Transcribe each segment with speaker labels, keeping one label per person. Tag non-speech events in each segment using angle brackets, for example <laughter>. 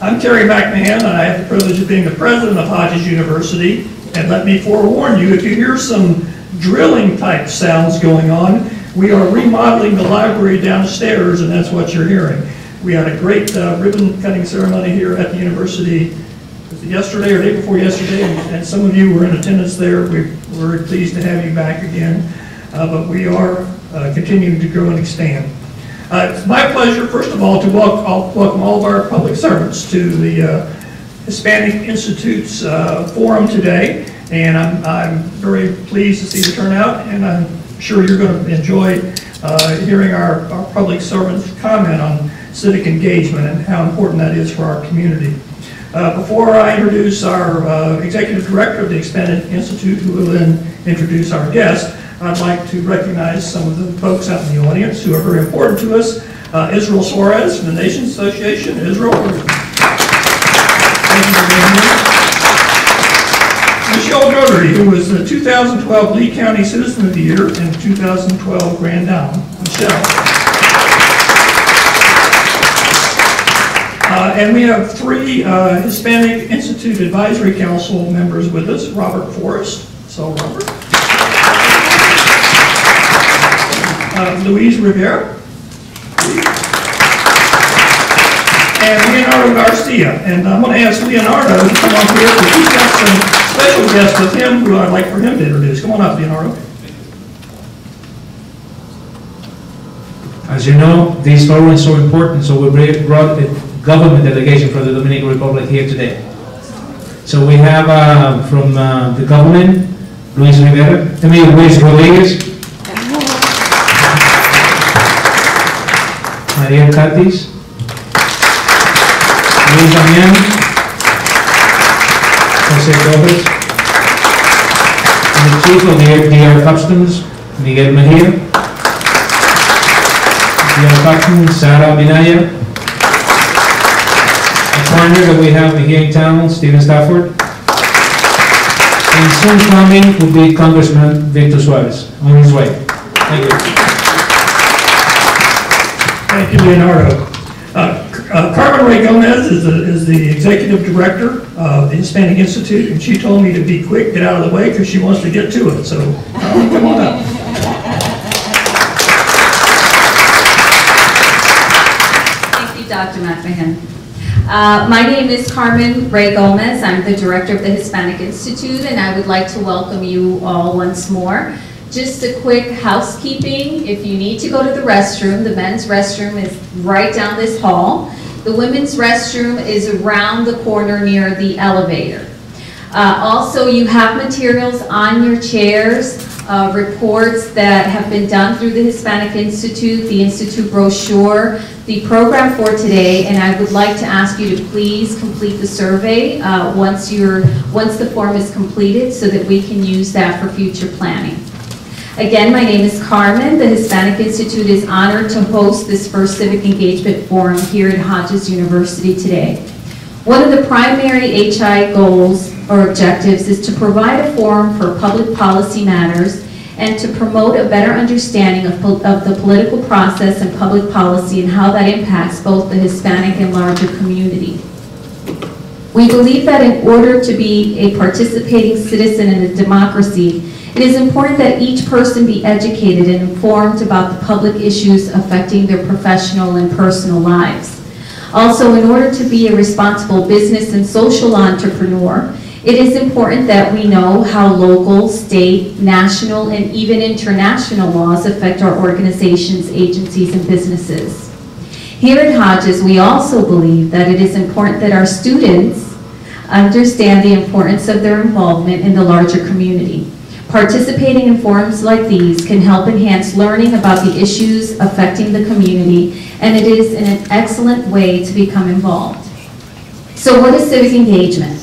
Speaker 1: I'm Terry McMahon, and I have the privilege of being the president of Hodges University. And let me forewarn you, if you hear some drilling type sounds going on, we are remodeling the library downstairs, and that's what you're hearing. We had a great uh, ribbon cutting ceremony here at the university yesterday or day before yesterday, and and some of you were in attendance there. We- We're pleased to have you back again, Uh, but we are uh, continuing to grow and expand. Uh, It's my pleasure, first of all, to wel- welcome all of our public servants to the uh, Hispanic Institute's uh, forum today, and I'm I'm very pleased to see the turnout, and I'm sure you're going to enjoy uh, hearing our our public servants comment on civic engagement and how important that is for our community. Uh, Before I introduce our uh, Executive Director of the Hispanic Institute, who will then introduce our guest, I'd like to recognize some of the folks out in the audience who are very important to us. Uh, Israel Suarez from the Nations Association. Israel. Michelle Doherty, who was the 2012 Lee County Citizen of the Year and 2012 Grand Dame. Michelle. Uh, And we have three uh, Hispanic Institute Advisory Council members with us. Robert Forrest. So, Robert. Uh, Louise Rivera. And Leonardo Garcia. And I'm going to ask Leonardo to come up here because he's got some special guests with him who I'd like for him to introduce. Come on up, Leonardo.
Speaker 2: As you know, this forum is so important, so we brought a government delegation from the Dominican Republic here today. So we have uh, from uh, the government, Luis Rivera, I mean Luis Rodriguez, Maria Curtis, Luis Damian, Jose Torres, the chief of the FDR Customs, Miguel Mejia, the Captain Sarah Minaya, a partner that we have here in town, Stephen Stafford, and soon coming will be Congressman Victor Suarez, on his way. Thank you.
Speaker 1: Thank you, Leonardo. Uh, uh, Carmen Ray Gomez is the, is the executive director of the Hispanic Institute, and she told me to be quick, get out of the way, because she wants to get to it. So, Carmen, come on up.
Speaker 3: Thank you, Dr. McMahon. Uh, My name is Carmen Ray Gomez. I'm the director of the Hispanic Institute, and I would like to welcome you all once more. Just a quick housekeeping, if you need to go to the restroom, the men's restroom is right down this hall. The women's restroom is around the corner near the elevator. Uh, Also, you have materials on your chairs, uh, reports that have been done through the Hispanic Institute, the Institute brochure, the program for today, and I would like to ask you to please complete the survey uh, once you're, once the form is completed, so that we can use that for future planning. Again, my name is Carmen. The Hispanic Institute is honored to host this first civic engagement forum here at Hodges University today. One of the primary HI goals or objectives is to provide a forum for public policy matters and to promote a better understanding of, of the political process and public policy and how that impacts both the Hispanic and larger community. We believe that in order to be a participating citizen in a democracy, it is important that each person be educated and informed about the public issues affecting their professional and personal lives. Also, in order to be a responsible business and social entrepreneur, it is important that we know how local, state, national, and even international laws affect our organizations, agencies, and businesses. Here at Hodges, we also believe that it is important that our students understand the importance of their involvement in the larger community. Participating in forums like these can help enhance learning about the issues affecting the community, and it is an excellent way to become involved. So what is civic engagement?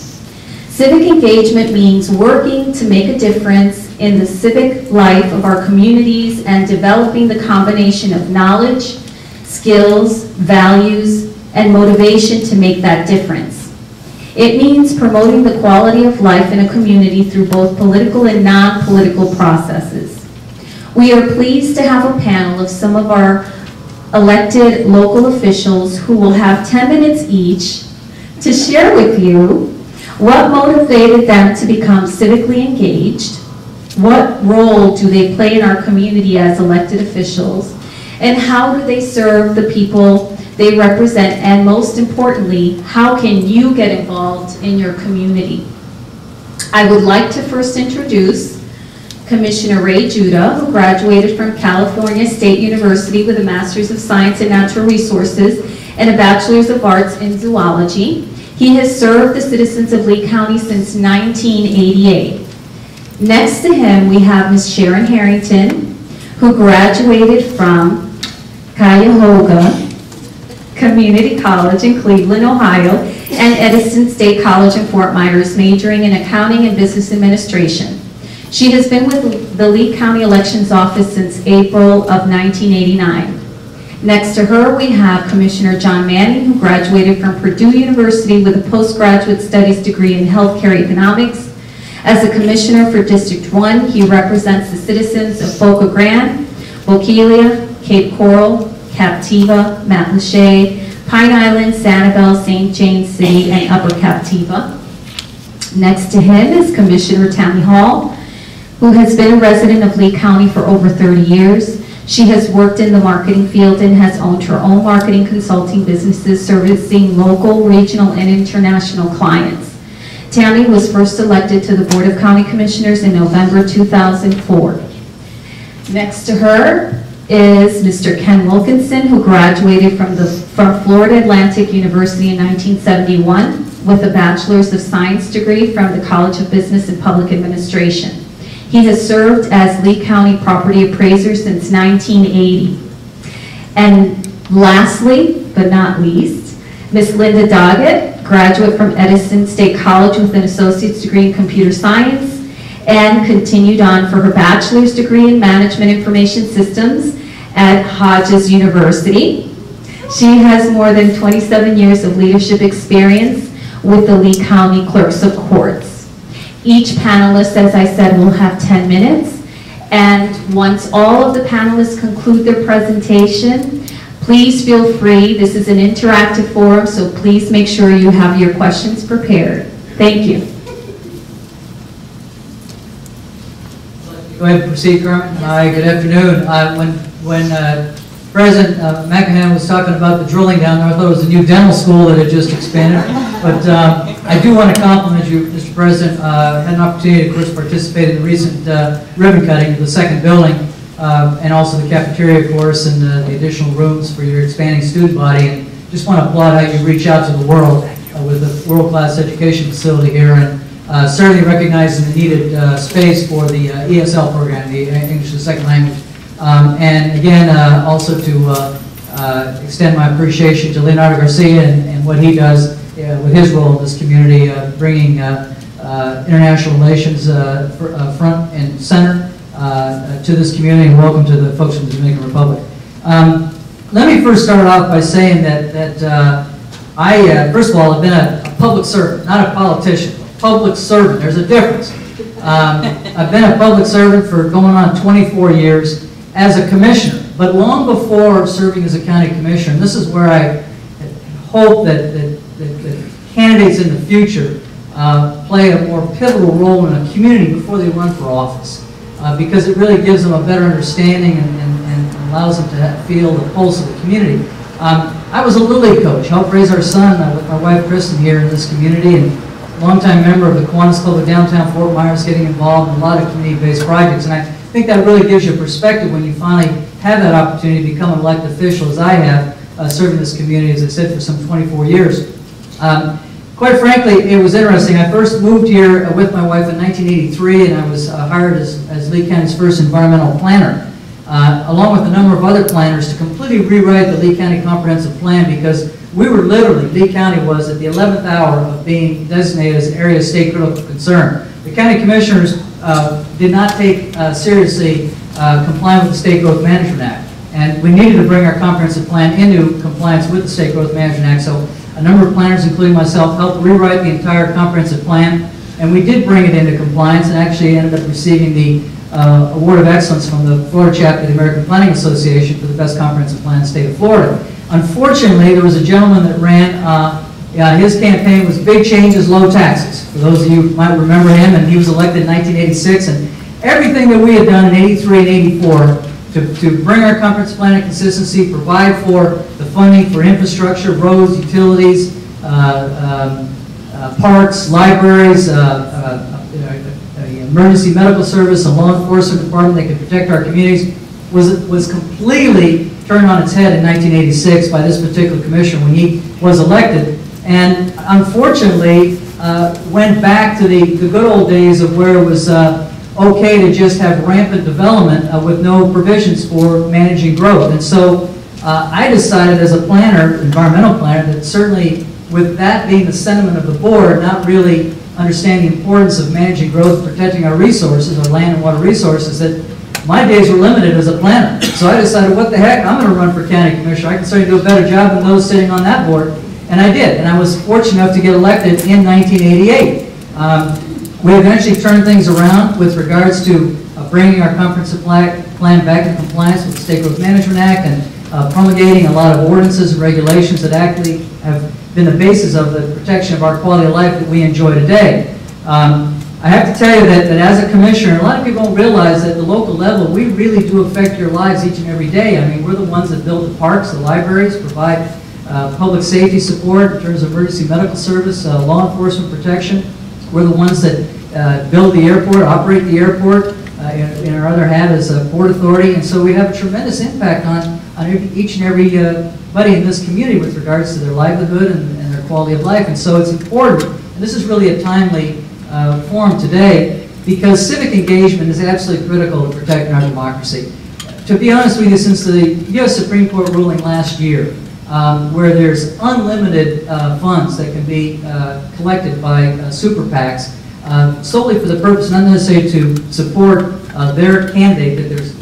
Speaker 3: Civic engagement means working to make a difference in the civic life of our communities and developing the combination of knowledge, skills, values, and motivation to make that difference. It means promoting the quality of life in a community through both political and non-political processes. We are pleased to have a panel of some of our elected local officials who will have 10 minutes each to share with you what motivated them to become civically engaged, what role do they play in our community as elected officials, and how do they serve the people they represent, and most importantly, how can you get involved in your community? I would like to first introduce Commissioner Ray Judah, who graduated from California State University with a Master's of Science in Natural Resources and a Bachelor's of Arts in Zoology. He has served the citizens of Lee County since 1988. Next to him, we have Ms. Sharon Harrington, who graduated from Cuyahoga Community College in Cleveland, Ohio, and Edison State College in Fort Myers, majoring in accounting and business administration. She has been with the Lee County Elections Office since April of 1989. Next to her, we have Commissioner John Manning, who graduated from Purdue University with a postgraduate studies degree in healthcare economics. As a commissioner for District 1, he represents the citizens of Boca Grande, Bokeelia, Cape Coral, Captiva, Matlacha, Pine Island, Sanibel, St. James City, and Upper Captiva. Next to him is Commissioner Tammy Hall, who has been a resident of Lee County for over 30 years. She has worked in the marketing field and has owned her own marketing consulting businesses servicing local, regional, and international clients. Tammy was first elected to the Board of County Commissioners in November 2004. Next to her is Mr. Ken Wilkinson, who graduated from the, from Florida Atlantic University in 1971 with a Bachelor's of Science degree from the College of Business and Public Administration. He has served as Lee County Property Appraiser since 1980. And lastly, but not least, Ms. Linda Doggett, graduate from Edison State College with an associate's degree in computer science and continued on for her bachelor's degree in management information systems at Hodges University. She has more than 27 years of leadership experience with the Lee County Clerks of Courts. Each panelist, as I said, will have 10 minutes. And once all of the panelists conclude their presentation, please feel free. This is an interactive forum, so please make sure you have your questions prepared. Thank you.
Speaker 4: Go ahead and proceed, Carmen. Hi, good afternoon. Uh, When, when uh, President uh, McMahon was talking about the drilling down there, I thought it was a new dental school that had just expanded. But um, I do want to compliment you, Mr. President. Uh, Had an opportunity, of course, to participate in the recent uh, ribbon cutting of the second building, uh, and also the cafeteria, of course, and uh, the additional rooms for your expanding student body. And just want to applaud how you reach out to the world uh, with a world-class education facility here. And uh, certainly recognizing the needed uh, space for the uh, ESL program, the English as a Second Language. Um, And again, uh, also to uh, uh, extend my appreciation to Leonardo Garcia and and what he does uh, with his role in this community, uh, bringing uh, uh, international relations uh, fr- uh, front and center uh, to this community, and welcome to the folks from the Dominican Republic. Um, Let me first start off by saying that that uh, I, uh, first of all, have been a a public servant, not a politician, public servant, there's a difference. Um, I've been a public servant for going on 24 years as a commissioner, but long before serving as a county commissioner, this is where I hope that, that, that that candidates in the future uh, play a more pivotal role in a community before they run for office, uh, because it really gives them a better understanding and, and, and allows them to feel the pulse of the community. Um, I was a Little League coach, helped raise our son uh, with my wife Kristen here in this community, and longtime member of the Kiwanis Club of downtown Fort Myers, getting involved in a lot of community-based projects. And I think that really gives you a perspective when you finally have that opportunity to become an elected official, as I have, uh, serving this community, as I said, for some 24 years. Um, Quite frankly, it was interesting. I first moved here uh, with my wife in 1983, and I was uh, hired as, as Lee County's first environmental planner, uh, along with a number of other planners, to completely rewrite the Lee County Comprehensive Plan because we were literally, Lee County was at the 11th hour of being designated as an area of state critical concern. The county commissioners uh, did not take uh, seriously uh, complying with the State Growth Management Act. And we needed to bring our comprehensive plan into compliance with the State Growth Management Act. So a number of planners, including myself, helped rewrite the entire comprehensive plan. And we did bring it into compliance and actually ended up receiving the uh, Award of Excellence from the Florida chapter of the American Planning Association for the best comprehensive plan state of Florida. Unfortunately, there was a gentleman that ran, uh, yeah, his campaign was big changes, low taxes. For those of you who might remember him, and he was elected in 1986, and everything that we had done in 83 and 84 to, to bring our comprehensive plan and consistency, provide for the funding for infrastructure, roads, utilities, uh, um, uh, parks, libraries, uh, uh, uh, uh, emergency medical service, a law enforcement department that could protect our communities, was, was completely turned on its head in 1986 by this particular commissioner when he was elected. And unfortunately, uh, went back to the, the good old days of where it was uh, okay to just have rampant development uh, with no provisions for managing growth. And so uh, I decided as a planner, environmental planner, that certainly with that being the sentiment of the board, not really understanding the importance of managing growth, protecting our resources, our land and water resources, that my days were limited as a planner. So I decided, what the heck, I'm going to run for county commissioner. I can certainly do a better job than those sitting on that board. And I did. And I was fortunate enough to get elected in 1988. Um, we eventually turned things around with regards to uh, bringing our pla- plan back in compliance with the State Growth Management Act and uh, promulgating a lot of ordinances and regulations that actually have been the basis of the protection of our quality of life that we enjoy today. Um, I have to tell you that, that as a commissioner, a lot of people don't realize that at the local level, we really do affect your lives each and every day. I mean, we're the ones that build the parks, the libraries, provide uh, public safety support in terms of emergency medical service, uh, law enforcement protection. We're the ones that uh, build the airport, operate the airport, uh, in, in our other hat as a port authority, and so we have a tremendous impact on, on each and every uh, buddy in this community with regards to their livelihood and, and their quality of life. And so it's important, and this is really a timely uh, forum today, because civic engagement is absolutely critical to protecting our democracy. To be honest with you, since the U.S. Supreme Court ruling last year, um, where there's unlimited uh, funds that can be uh, collected by uh, super PACs, uh, solely for the purpose, not necessarily to support their candidate that, there's,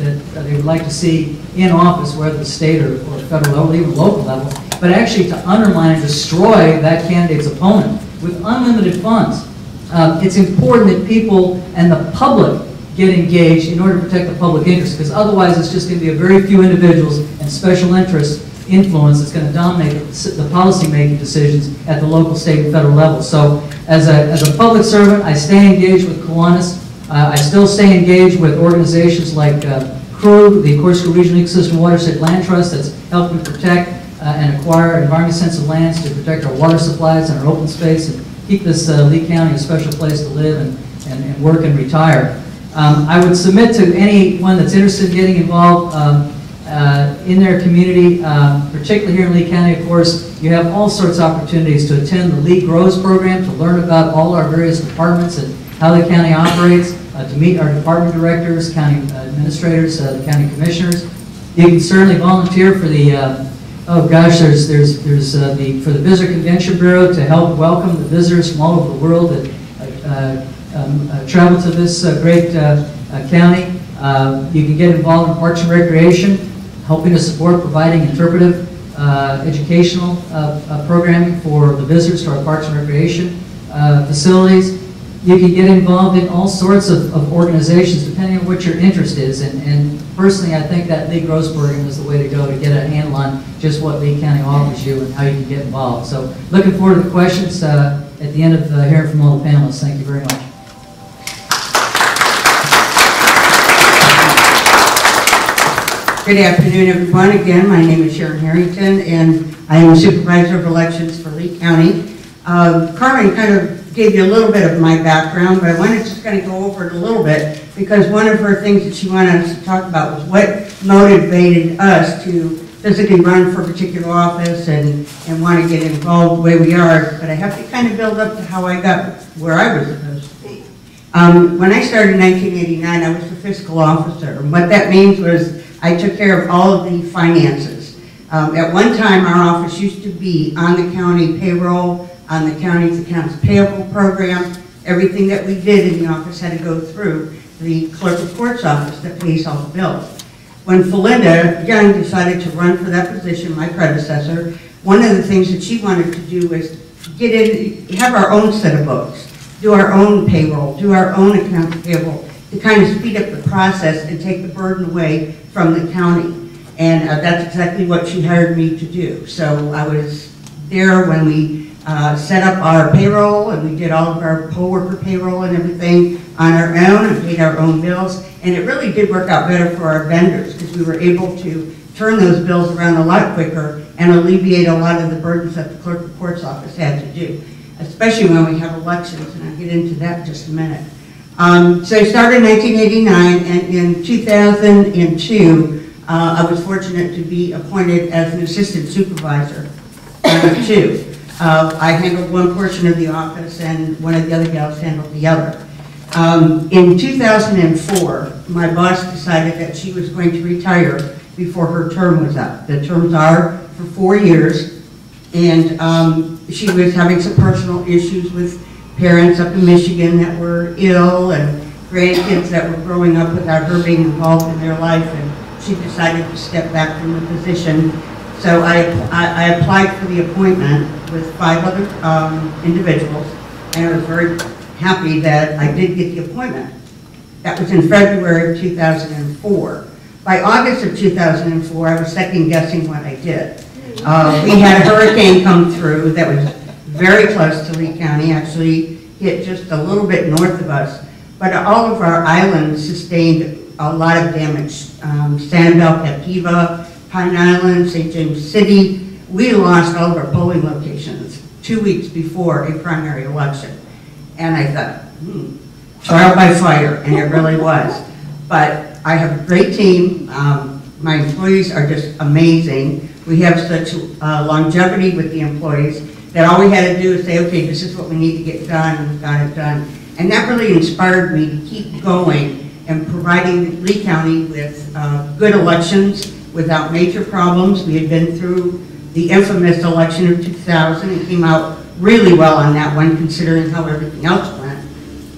Speaker 4: they would like to see in office, whether the state or, or federal level, even local level, but actually to undermine and destroy that candidate's opponent with unlimited funds. Uh, it's important that people and the public get engaged in order to protect the public interest, because otherwise it's just going to be a very few individuals and special interests influence that's going to dominate the the policy-making decisions at the local, state, and federal level. So as a, as a public servant, I stay engaged with Kiwanis. Uh, I still stay engaged with organizations like uh, CREW, the Corkscrew Regional Ecosystem Watershed Land Trust, that's helping protect uh, and acquire environmentally sensitive lands to protect our water supplies and our open space and keep this uh, Lee County a special place to live and, and, and work and retire. Um, I would submit to anyone that's interested in getting involved um, uh, in their community, um, particularly here in Lee County, of course, you have all sorts of opportunities to attend the Lee Grows program, to learn about all our various departments and how the county operates, uh, to meet our department directors, county administrators, uh, the county commissioners. You can certainly volunteer for the, uh, oh gosh, there's, there's, there's uh, the, for the Visitor Convention Bureau to help welcome the visitors from all over the world that uh, um, uh, travel to this uh, great uh, uh, county. Uh, You can get involved in Parks and Recreation, helping to support providing interpretive uh, educational uh, uh, programming for the visitors to our Parks and Recreation uh, facilities. You can get involved in all sorts of, of organizations depending on what your interest is. And, and personally, I think that Lee Grows program is the way to go to get a handle on just what Lee County offers you and how you can get involved. So looking forward to the questions uh, at the end of uh, hearing from all the panelists. Thank you very much.
Speaker 5: Good afternoon, everyone. Again, my name is Sharon Harrington, and I am Supervisor of Elections for Lee County. Um, Carmen kind of gave you a little bit of my background, but I wanted to just kind of go over it a little bit, because one of her things that she wanted us to talk about was what motivated us to physically run for a particular office and, and want to get involved the way we are, but I have to kind of build up to how I got where I was supposed to be. Um, when I started in 1989, I was the fiscal officer, and what that means was I took care of all of the finances. Um, at one time, our office used to be on the county payroll, on the county's accounts payable program. Everything that we did in the office had to go through the clerk of court's office that pays all the bills. When Felinda Young decided to run for that position, my predecessor, one of the things that she wanted to do was get in, have our own set of books, do our own payroll, do our own accounts payable, to kind of speed up the process and take the burden away from the county. And uh, that's exactly what she hired me to do. So I was there when we uh, set up our payroll, and we did all of our poll worker payroll and everything on our own, and paid our own bills. And it really did work out better for our vendors, because we were able to turn those bills around a lot quicker and alleviate a lot of the burdens that the clerk of court's office had to do, especially when we have elections, and I'll get into that in just a minute. Um, So I started in 1989, and in 2002, uh, I was fortunate to be appointed as an assistant supervisor uh, two. Uh, I handled one portion of the office and one of the other gals handled the other. Um, In 2004, my boss decided that she was going to retire before her term was up. The terms are for four years, and um, she was having some personal issues with parents up in Michigan that were ill and grandkids that were growing up without her being involved in their life, and she decided to step back from the position. So I, I I applied for the appointment with five other um, individuals, and I was very happy that I did get the appointment. That was in February of 2004. By August of 2004, I was second guessing what I did. Uh, We had a hurricane come through that was very close to Lee County, actually hit just a little bit north of us. But all of our islands sustained a lot of damage. Um, Captiva, Pine Island, St. James City, we lost all of our polling locations two weeks before a primary election. And I thought, hmm, trial by fire, and it really was. But I have a great team. Um, My employees are just amazing. We have such uh, longevity with the employees that all we had to do is say, okay, this is what we need to get done, and we got it done. And that really inspired me to keep going and providing Lee County with uh, good elections without major problems. We had been through the infamous election of 2000 and came out really well on that one, considering how everything else went.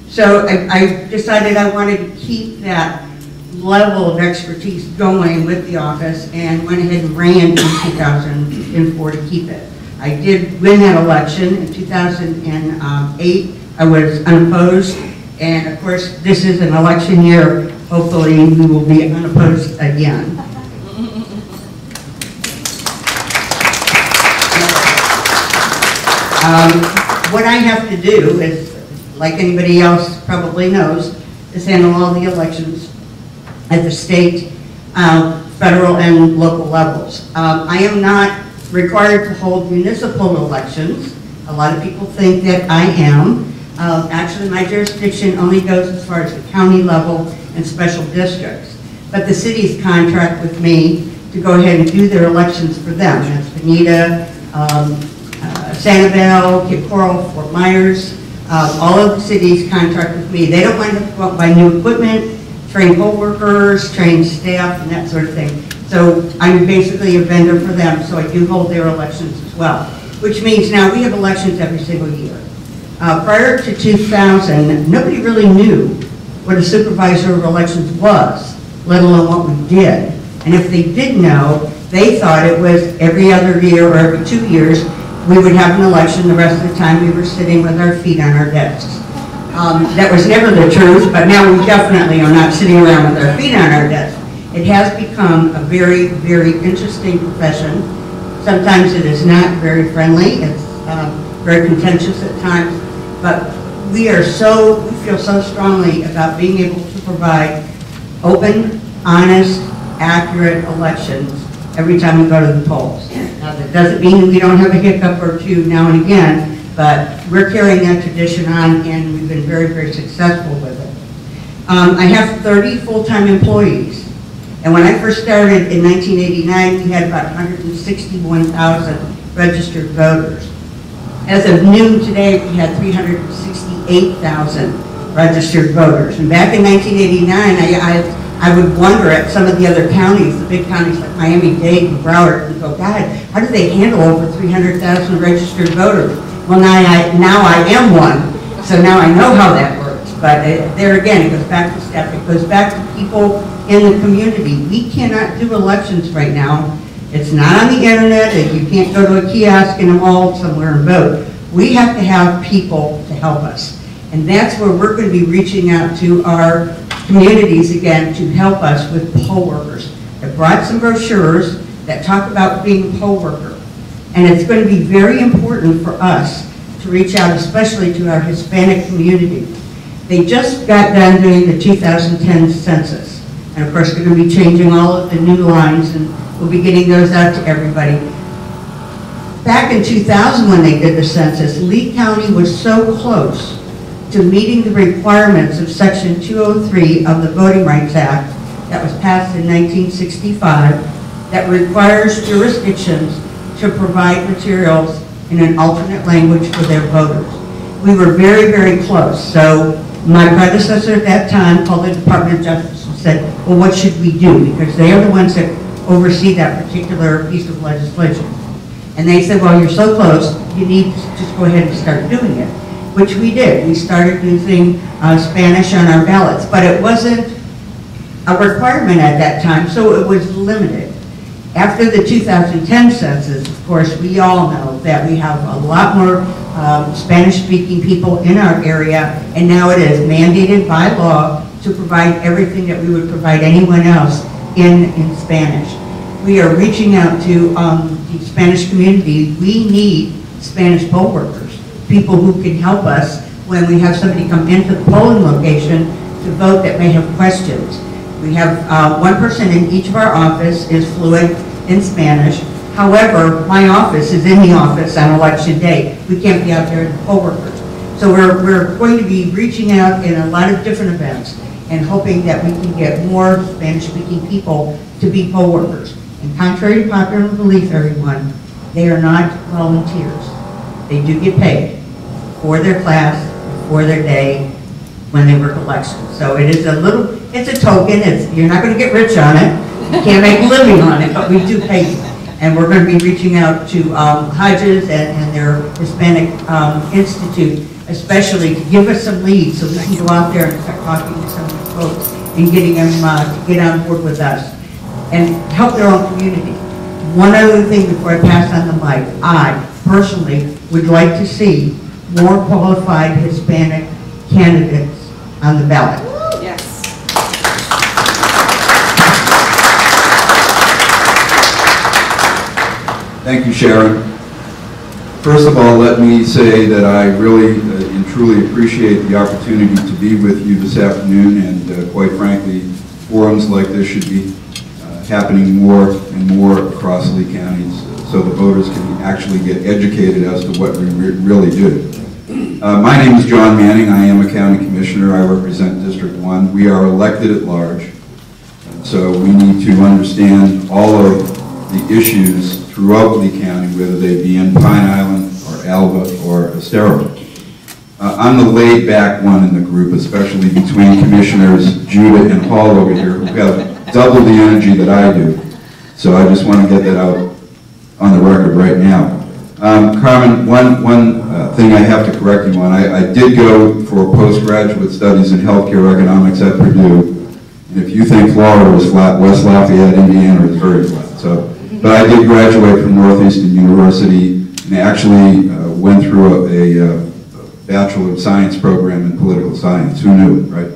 Speaker 5: So I, I decided I wanted to keep that level of expertise going with the office and went ahead and ran in 2004 to keep it. I did win that election in 2008. I was unopposed, and of course, this is an election year. Hopefully, we will be unopposed again. Um, What I have to do is, like anybody else probably knows, is handle all the elections at the state, uh, federal, and local levels. Um, I am not required to hold municipal elections. A lot of people think that I am. Um, Actually, my jurisdiction only goes as far as the county level and special districts. But the cities contract with me to go ahead and do their elections for them. That's Bonita, um, Sanibel, Cape Coral, Fort Myers, uh, all of the cities contract with me. They don't want to buy new equipment, train poll workers, train staff, and that sort of thing. So I'm basically a vendor for them, so I do hold their elections as well. Which means now we have elections every single year. Uh, Prior to 2000, nobody really knew what a supervisor of elections was, let alone what we did. And if they did know, they thought it was every other year or every two years, we would have an election, the rest of the time we were sitting with our feet on our desks. Um, That was never the truth, but now we definitely are not sitting around with our feet on our desks. It has become a very, very interesting profession. Sometimes it is not very friendly, it's um, very contentious at times, but we are so, we feel so strongly about being able to provide open, honest, accurate elections every time we go to the polls. Now, that doesn't mean we don't have a hiccup or two now and again, but we're carrying that tradition on, and we've been very, very successful with it. Um, I have 30 full-time employees, and when I first started in 1989, we had about 161,000 registered voters. As of noon today, we had 368,000 registered voters. And back in 1989, I, I I would wonder at some of the other counties, the big counties like Miami-Dade and Broward, and go, God, how do they handle over 300,000 registered voters? Well, now I, now I am one, so now I know how that works. But it- there again, it goes back to staff, it goes back to people in the community. We cannot do elections right now. It's not on the internet, you can't go to a kiosk in a mall somewhere and vote. We have to have people to help us. And that's where we're going to be reaching out to our communities again to help us with poll workers. I brought some brochures that talk about being a poll worker. And it's going to be very important for us to reach out, especially to our Hispanic community. They just got done doing the 2010 census. And of course, they're going to be changing all of the new lines, and we'll be getting those out to everybody. Back in 2000, when they did the census, Lee County was so close to meeting the requirements of Section 203 of the Voting Rights Act that was passed in 1965 that requires jurisdictions to provide materials in an alternate language for their voters. We were very, very close. So my predecessor at that time called the Department of Justice and said, well, what should we do? Because they are the ones that oversee that particular piece of legislation. And they said, well, you're so close, you need to just go ahead and start doing it, which we did. We started using uh, Spanish on our ballots, but it wasn't a requirement at that time, so it was limited. After the 2010 census, of course, we all know that we have a lot more um, Spanish-speaking people in our area, and now it is mandated by law to provide everything that we would provide anyone else in, in Spanish. We are reaching out to um, the Spanish community. We need Spanish poll workers, people who can help us when we have somebody come into the polling location to vote that may have questions. We have uh, one person in each of our office is fluent in Spanish. However, my office is in the office on election day. We can't be out there in the poll workers. So we're, we're going to be reaching out in a lot of different events and hoping that we can get more Spanish-speaking people to be poll workers. And contrary to popular belief, everyone, they are not volunteers. They do get paid for their class, for their day, when they work elections. So it is a little, it's a token, it's, you're not gonna get rich on it, you can't make a living on it, but we do pay you. And we're gonna be reaching out to um, Hodges and, and their Hispanic um, Institute, especially to give us some leads so we can go out there and start talking to some of these folks and getting them uh, to get on board with us and help their own community. One other thing before I pass on the mic, I personally would like to see more qualified Hispanic candidates on the ballot.
Speaker 6: Yes.
Speaker 7: Thank you, Sharon. First of all, let me say that I really uh, and truly appreciate the opportunity to be with you this afternoon, and uh, quite frankly, forums like this should be uh, happening more and more across Lee counties, uh, so the voters can actually get educated as to what we re- really do. Uh, My name is John Manning, I am a county commissioner, I represent District 1. We are elected at large, so we need to understand all of the issues throughout the County, whether they be in Pine Island, or Alva, or Estero. Uh, I'm the laid-back one in the group, especially between Commissioners Judah and Hall over here, who have double the energy that I do. So I just want to get that out on the record right now. Um, Carmen, one, one uh, thing I have to correct you on, I, I did go for postgraduate studies in healthcare economics at Purdue, and if you think Florida is flat, West Lafayette, Indiana is very flat. So, but I did graduate from Northeastern University and actually uh, went through a, a uh, Bachelor of Science program in political science. Who knew right?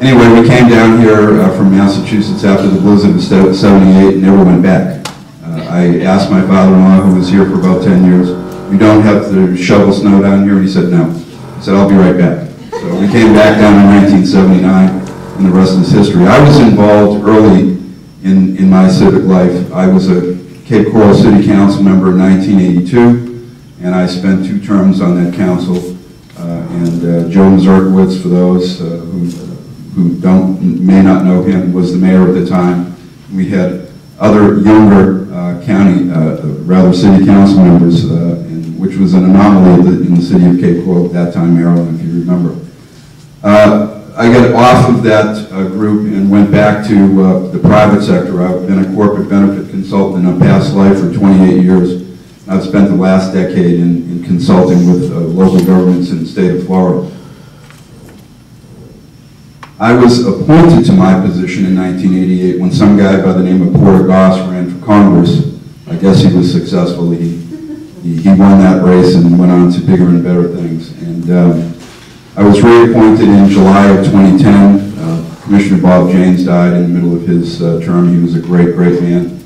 Speaker 7: Anyway, we came down here uh, from Massachusetts after the blizzard of 78 and never went back. I asked my father-in-law, who was here for about 10 years, we don't have to shovel snow down here? And he said, no. I said, I'll be right back. So we came back down in 1979, and the rest is history. I was involved early in, in my civic life. I was a Cape Coral City Council member in 1982, and I spent two terms on that council. Uh, And uh, Joe Mazurkiewicz, for those uh, who, who don't, may not know him, was the mayor at the time. We had other younger uh, county, uh, rather city council members, uh, which was an anomaly in the- city of Cape Coral at that time, Maryland, if you remember. Uh, I got off of that uh, group and went back to the private sector. I've been a corporate benefit consultant in a past life for 28 years. I've spent the last decade in in consulting with local governments in the state of Florida. I was appointed to my position in 1988 when some guy by the name of Porter Goss ran for Congress. I guess he was successful. He, he won that race and went on to bigger and better things. And um, I was reappointed in July of 2010. Uh, Commissioner Bob James died in the middle of his uh, term. He was a great, great man.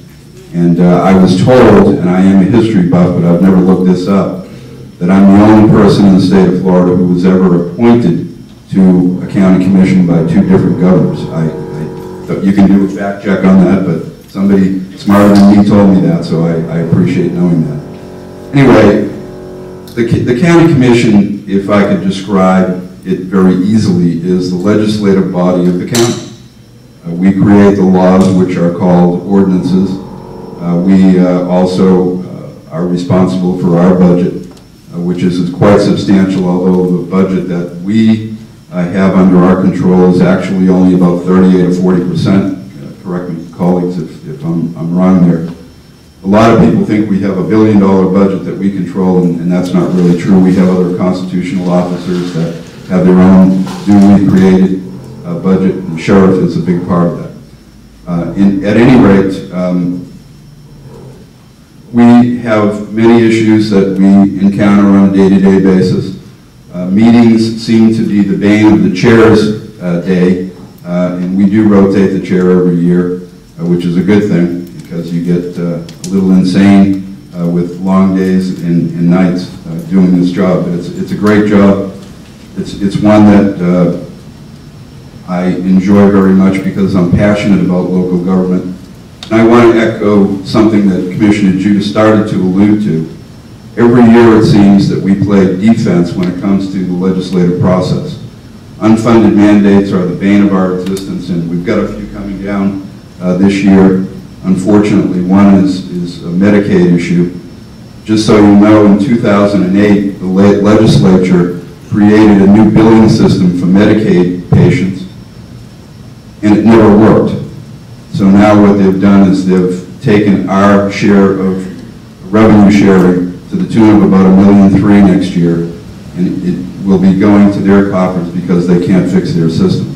Speaker 7: And uh, I was told, and I am a history buff, but I've never looked this up, that I'm the only person in the state of Florida who was ever appointed to a county commission by two different governors. I, I, you can do a fact check on that, but somebody smarter than me told me that, so I, I appreciate knowing that. Anyway, the, the county commission, if I could describe it very easily, is the legislative body of the county. Uh, we create the laws which are called ordinances. Uh, we uh, also uh, are responsible for our budget, uh, which is quite substantial, although the budget that we uh, have under our control is actually only about 38 or 40 percent. Uh, Correct me, colleagues, if, if I'm, I'm wrong there. A lot of people think we have a billion dollar budget that we control, and, and that's not really true. We have other constitutional officers that have their own duly created uh, budget, and the sheriff is a big part of that. Uh, in, at any rate, um, we have many issues that we encounter on a day-to-day basis. Uh, meetings seem to be the bane of the chair's uh, day, uh, and we do rotate the chair every year, which is a good thing because you get a little insane with long days and, and nights doing this job. But it's, it's a great job. It's, it's one that I enjoy very much because I'm passionate about local government. And I want to echo something that Commissioner Judah started to allude to. Every year, it seems that we play defense when it comes to the legislative process. Unfunded mandates are the bane of our existence, and we've got a few coming down uh, this year. Unfortunately, one is, is a Medicaid issue. Just so you know, in 2008, the le- legislature created a new billing system for Medicaid patients, and it never worked. So now what they've done is they've taken our share of revenue sharing to the tune of about a million three next year, and it will be going to their coffers because they can't fix their system.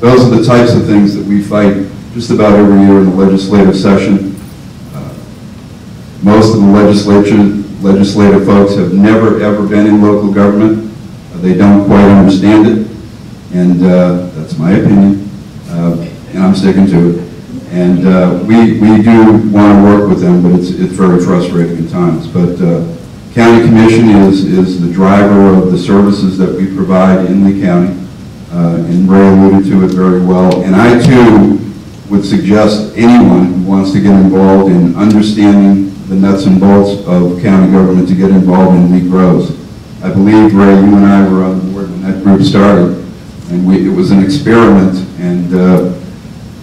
Speaker 7: Those are the types of things that we fight just about every year in the legislative session. Uh, Most of the legislature, legislative folks have never, ever been in local government. Uh, They don't quite understand it, and uh, that's my opinion, uh, and I'm sticking to it. And uh, we, we do want to work with them, but it's, it's very frustrating at times. But uh, county commission is, is the driver of the services that we provide in the county, uh, and Ray alluded to it very well. And I too would suggest anyone who wants to get involved in understanding the nuts and bolts of county government to get involved in Lee Grows. I believe, Ray, you and I were on board when that group started, and we, it was an experiment, and uh,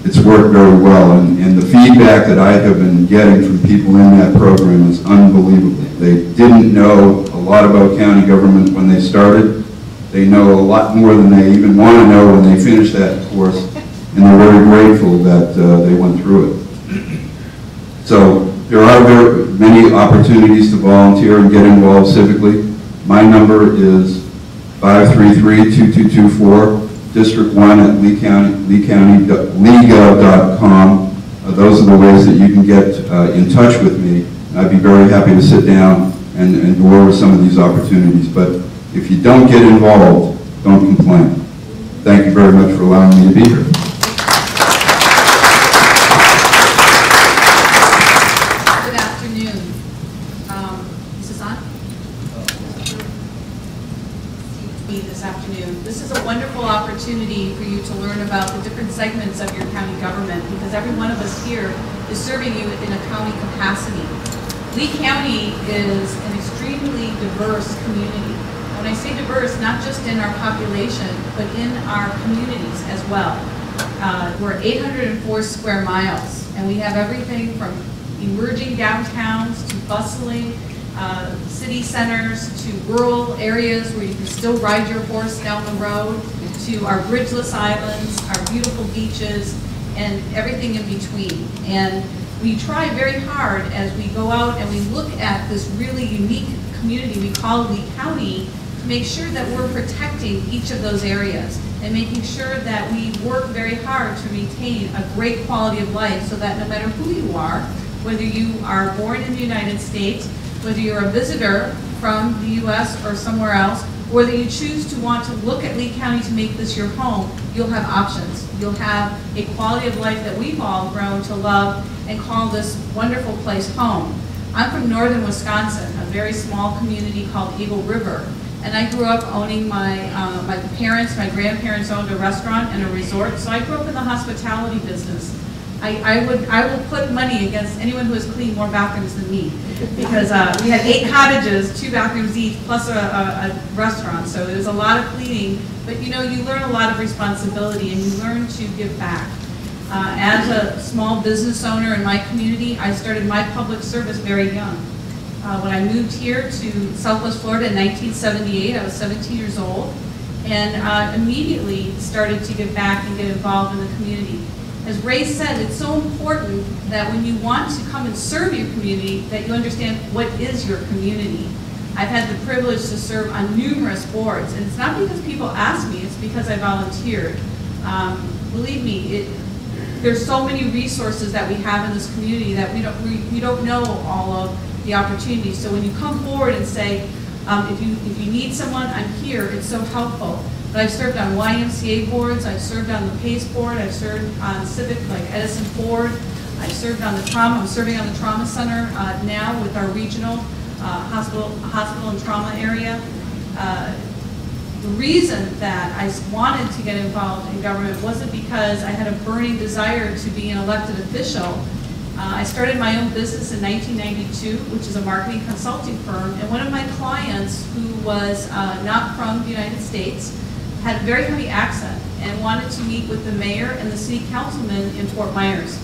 Speaker 7: it's worked very well, and, and the feedback that I have been getting from people in that program is unbelievable. They didn't know a lot about county government when they started. They know a lot more than they even want to know when they finish that course, and they're very grateful that uh, they went through it. So there are very many opportunities to volunteer and get involved civically. My number is 533-2224, District 1 at Lee County, Lee County, leegov.com. Uh, Those are the ways that you can get uh, in touch with me. I'd be very happy to sit down and, and go over some of these opportunities. But if you don't get involved, don't complain. Thank you very much for allowing me to be here.
Speaker 6: Good afternoon. Um, Is this on? Me this afternoon. This is a wonderful opportunity for you to learn about the different segments of your county government, because every one of us here is serving you in a county capacity. Lee County is an extremely diverse community. When I say diverse, not just in our population, but in our communities as well. Uh, We're 804 square miles, and we have everything from emerging downtowns to bustling uh, city centers to rural areas where you can still ride your horse down the road, to our bridgeless islands, our beautiful beaches, and everything in between. And we try very hard as we go out and we look at this really unique community we call Lee County to make sure that we're protecting each of those areas and making sure that we work very hard to retain a great quality of life so that no matter who you are, whether you are born in the United States whether you're a visitor from the US or somewhere else, that you choose to want to look at Lee County to make this your home, you'll have options. You'll have a quality of life that we've all grown to love and call this wonderful place home. I'm from northern Wisconsin, a very small community called Eagle River. And I grew up owning my, uh, my parents, my grandparents owned a restaurant and a resort, so I grew up in the hospitality business. I, I would, I will put money against anyone who has cleaned more bathrooms than me. Because uh, we had eight cottages, two bathrooms each, plus a, a, a restaurant, so there's a lot of cleaning. But you know, you learn a lot of responsibility and you learn to give back. Uh, as a small business owner in my community, I started my public service very young. Uh, when I moved here to Southwest Florida in 1978, I was 17 years old, and uh, immediately started to give back and get involved in the community. As Ray said, it's so important that when you want to come and serve your community, that you understand what is your community. I've had the privilege to serve on numerous boards, and it's not because people ask me, it's because I volunteered. Um, believe me, it, there's so many resources that we have in this community that we don't, we, we don't know all of the opportunities. So when you come forward and say, um, if, you, if you need someone, I'm here, it's so helpful. But I've served on YMCA boards, I've served on the PACE board, I've served on civic like Edison Ford, I've served on the trauma, I'm serving on the trauma center uh, now with our regional uh, hospital, hospital and trauma area. Uh, the reason that I wanted to get involved in government wasn't because I had a burning desire to be an elected official. Uh, I started my own business in 1992, which is a marketing consulting firm, and one of my clients, who was uh, not from the United States, had a very heavy accent and wanted to meet with the mayor and the city councilman in Fort Myers.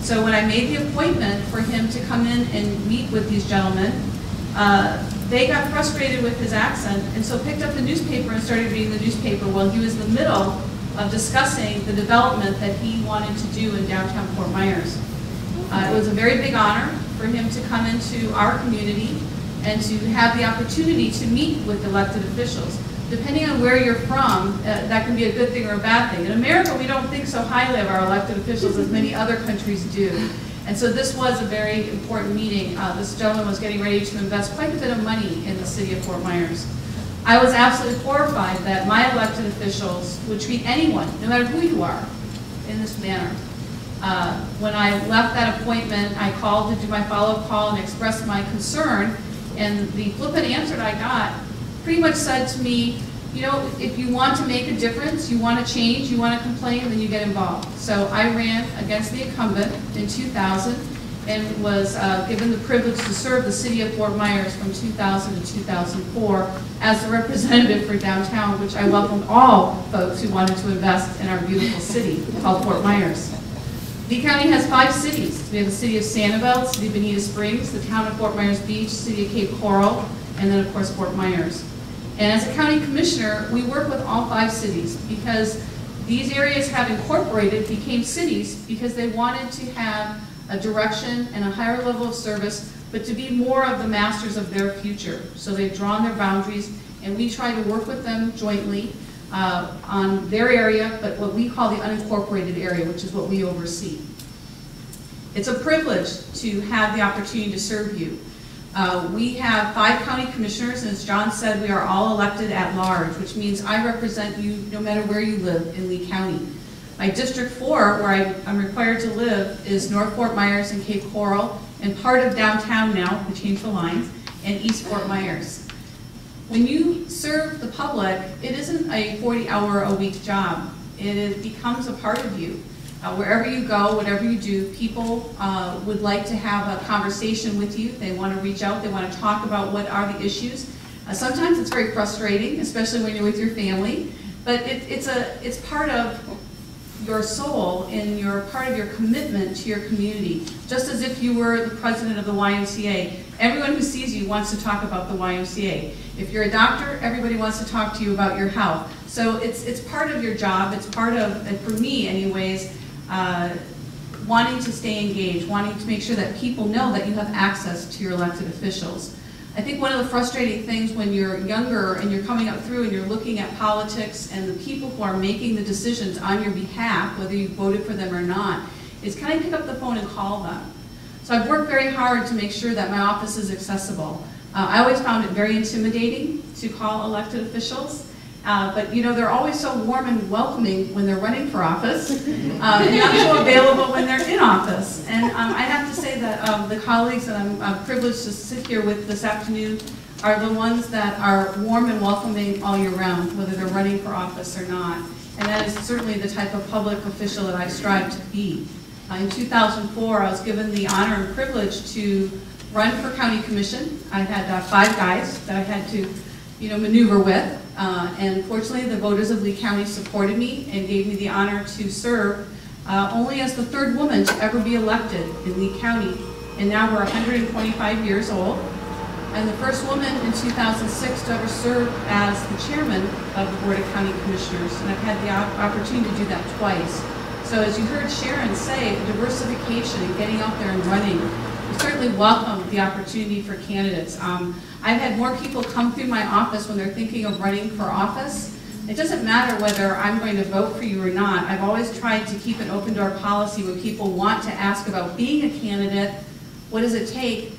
Speaker 6: So when I made the appointment for him to come in and meet with these gentlemen, uh, they got frustrated with his accent and so picked up the newspaper and started reading the newspaper while he was in the middle of discussing the development that he wanted to do in downtown Fort Myers. Uh, it was a very big honor for him to come into our community and to have the opportunity to meet with elected officials depending on where you're from, uh, that can be a good thing or a bad thing. In America, we don't think so highly of our elected officials as many other countries do. And so this was a very important meeting. Uh, this gentleman was getting ready to invest quite a bit of money in the city of Fort Myers. I was absolutely horrified that my elected officials would treat anyone, no matter who you are, in this manner. Uh, when I left that appointment, I called to do my follow-up call and expressed my concern, and the flippant answer I got pretty much said to me, you know, if you want to make a difference, you want to change, you want to complain, then you get involved. So I ran against the incumbent in 2000 and was uh, given the privilege to serve the city of Fort Myers from 2000 to 2004 as the representative for downtown, which I welcomed all folks who wanted to invest in our beautiful city called Fort Myers. Lee County has five cities. We have the city of Sanibel, the city of Bonita Springs, the town of Fort Myers Beach, city of Cape Coral, and then of course Fort Myers. And as a county commissioner, we work with all five cities because these areas have incorporated, became cities because they wanted to have a direction and a higher level of service, but to be more of the masters of their future. So they've drawn their boundaries, and we try to work with them jointly uh, on their area, but what we call the unincorporated area, which is what we oversee. It's a privilege to have the opportunity to serve you. Uh, we have five county commissioners, and as John said, we are all elected at large, which means I represent you no matter where you live in Lee County. My District 4, where I, am required to live, is North Fort Myers and Cape Coral, and part of downtown now, we changed the lines, and East Fort Myers. When you serve the public, it isn't a 40-hour-a-week job. It is, becomes a part of you. Uh, wherever you go, whatever you do, people uh, would like to have a conversation with you. They want to reach out. They want to talk about what are the issues. Uh, sometimes it's very frustrating, especially when you're with your family. But it, it's a it's part of your soul and you're part of your commitment to your community. Just as if you were the president of the YMCA. Everyone who sees you wants to talk about the YMCA. If you're a doctor, everybody wants to talk to you about your health. So it's, it's part of your job. It's part of, for me anyways, uh, wanting to stay engaged, wanting to make sure that people know that you have access to your elected officials. I think one of the frustrating things when you're younger and you're coming up through and you're looking at politics and the people who are making the decisions on your behalf, whether you voted for them or not, is can I pick up the phone and call them. So I've worked very hard to make sure that my office is accessible. Uh, I always found it very intimidating to call elected officials, uh, but you know, they're always so warm and welcoming when they're running for office, uh, and not so available when they're in office. And um, I have to say that um, the colleagues that I'm uh, privileged to sit here with this afternoon are the ones that are warm and welcoming all year round, whether they're running for office or not. And that is certainly the type of public official that I strive to be. Uh, In 2004, I was given the honor and privilege to run for county commission. I had uh, five guys that I had to, you know, maneuver with. Uh, And fortunately, the voters of Lee County supported me and gave me the honor to serve uh, only as the third woman to ever be elected in Lee County. And now we're 125 years old. And the first woman in 2006 to ever serve as the chairman of the Board of County Commissioners. And I've had the op- opportunity to do that twice. So as you heard Sharon say, diversification and getting out there and running, we certainly welcome the opportunity for candidates. Um, I've had more people come through my office when they're thinking of running for office. It doesn't matter whether I'm going to vote for you or not. I've always tried to keep an open door policy when people want to ask about being a candidate, what does it take?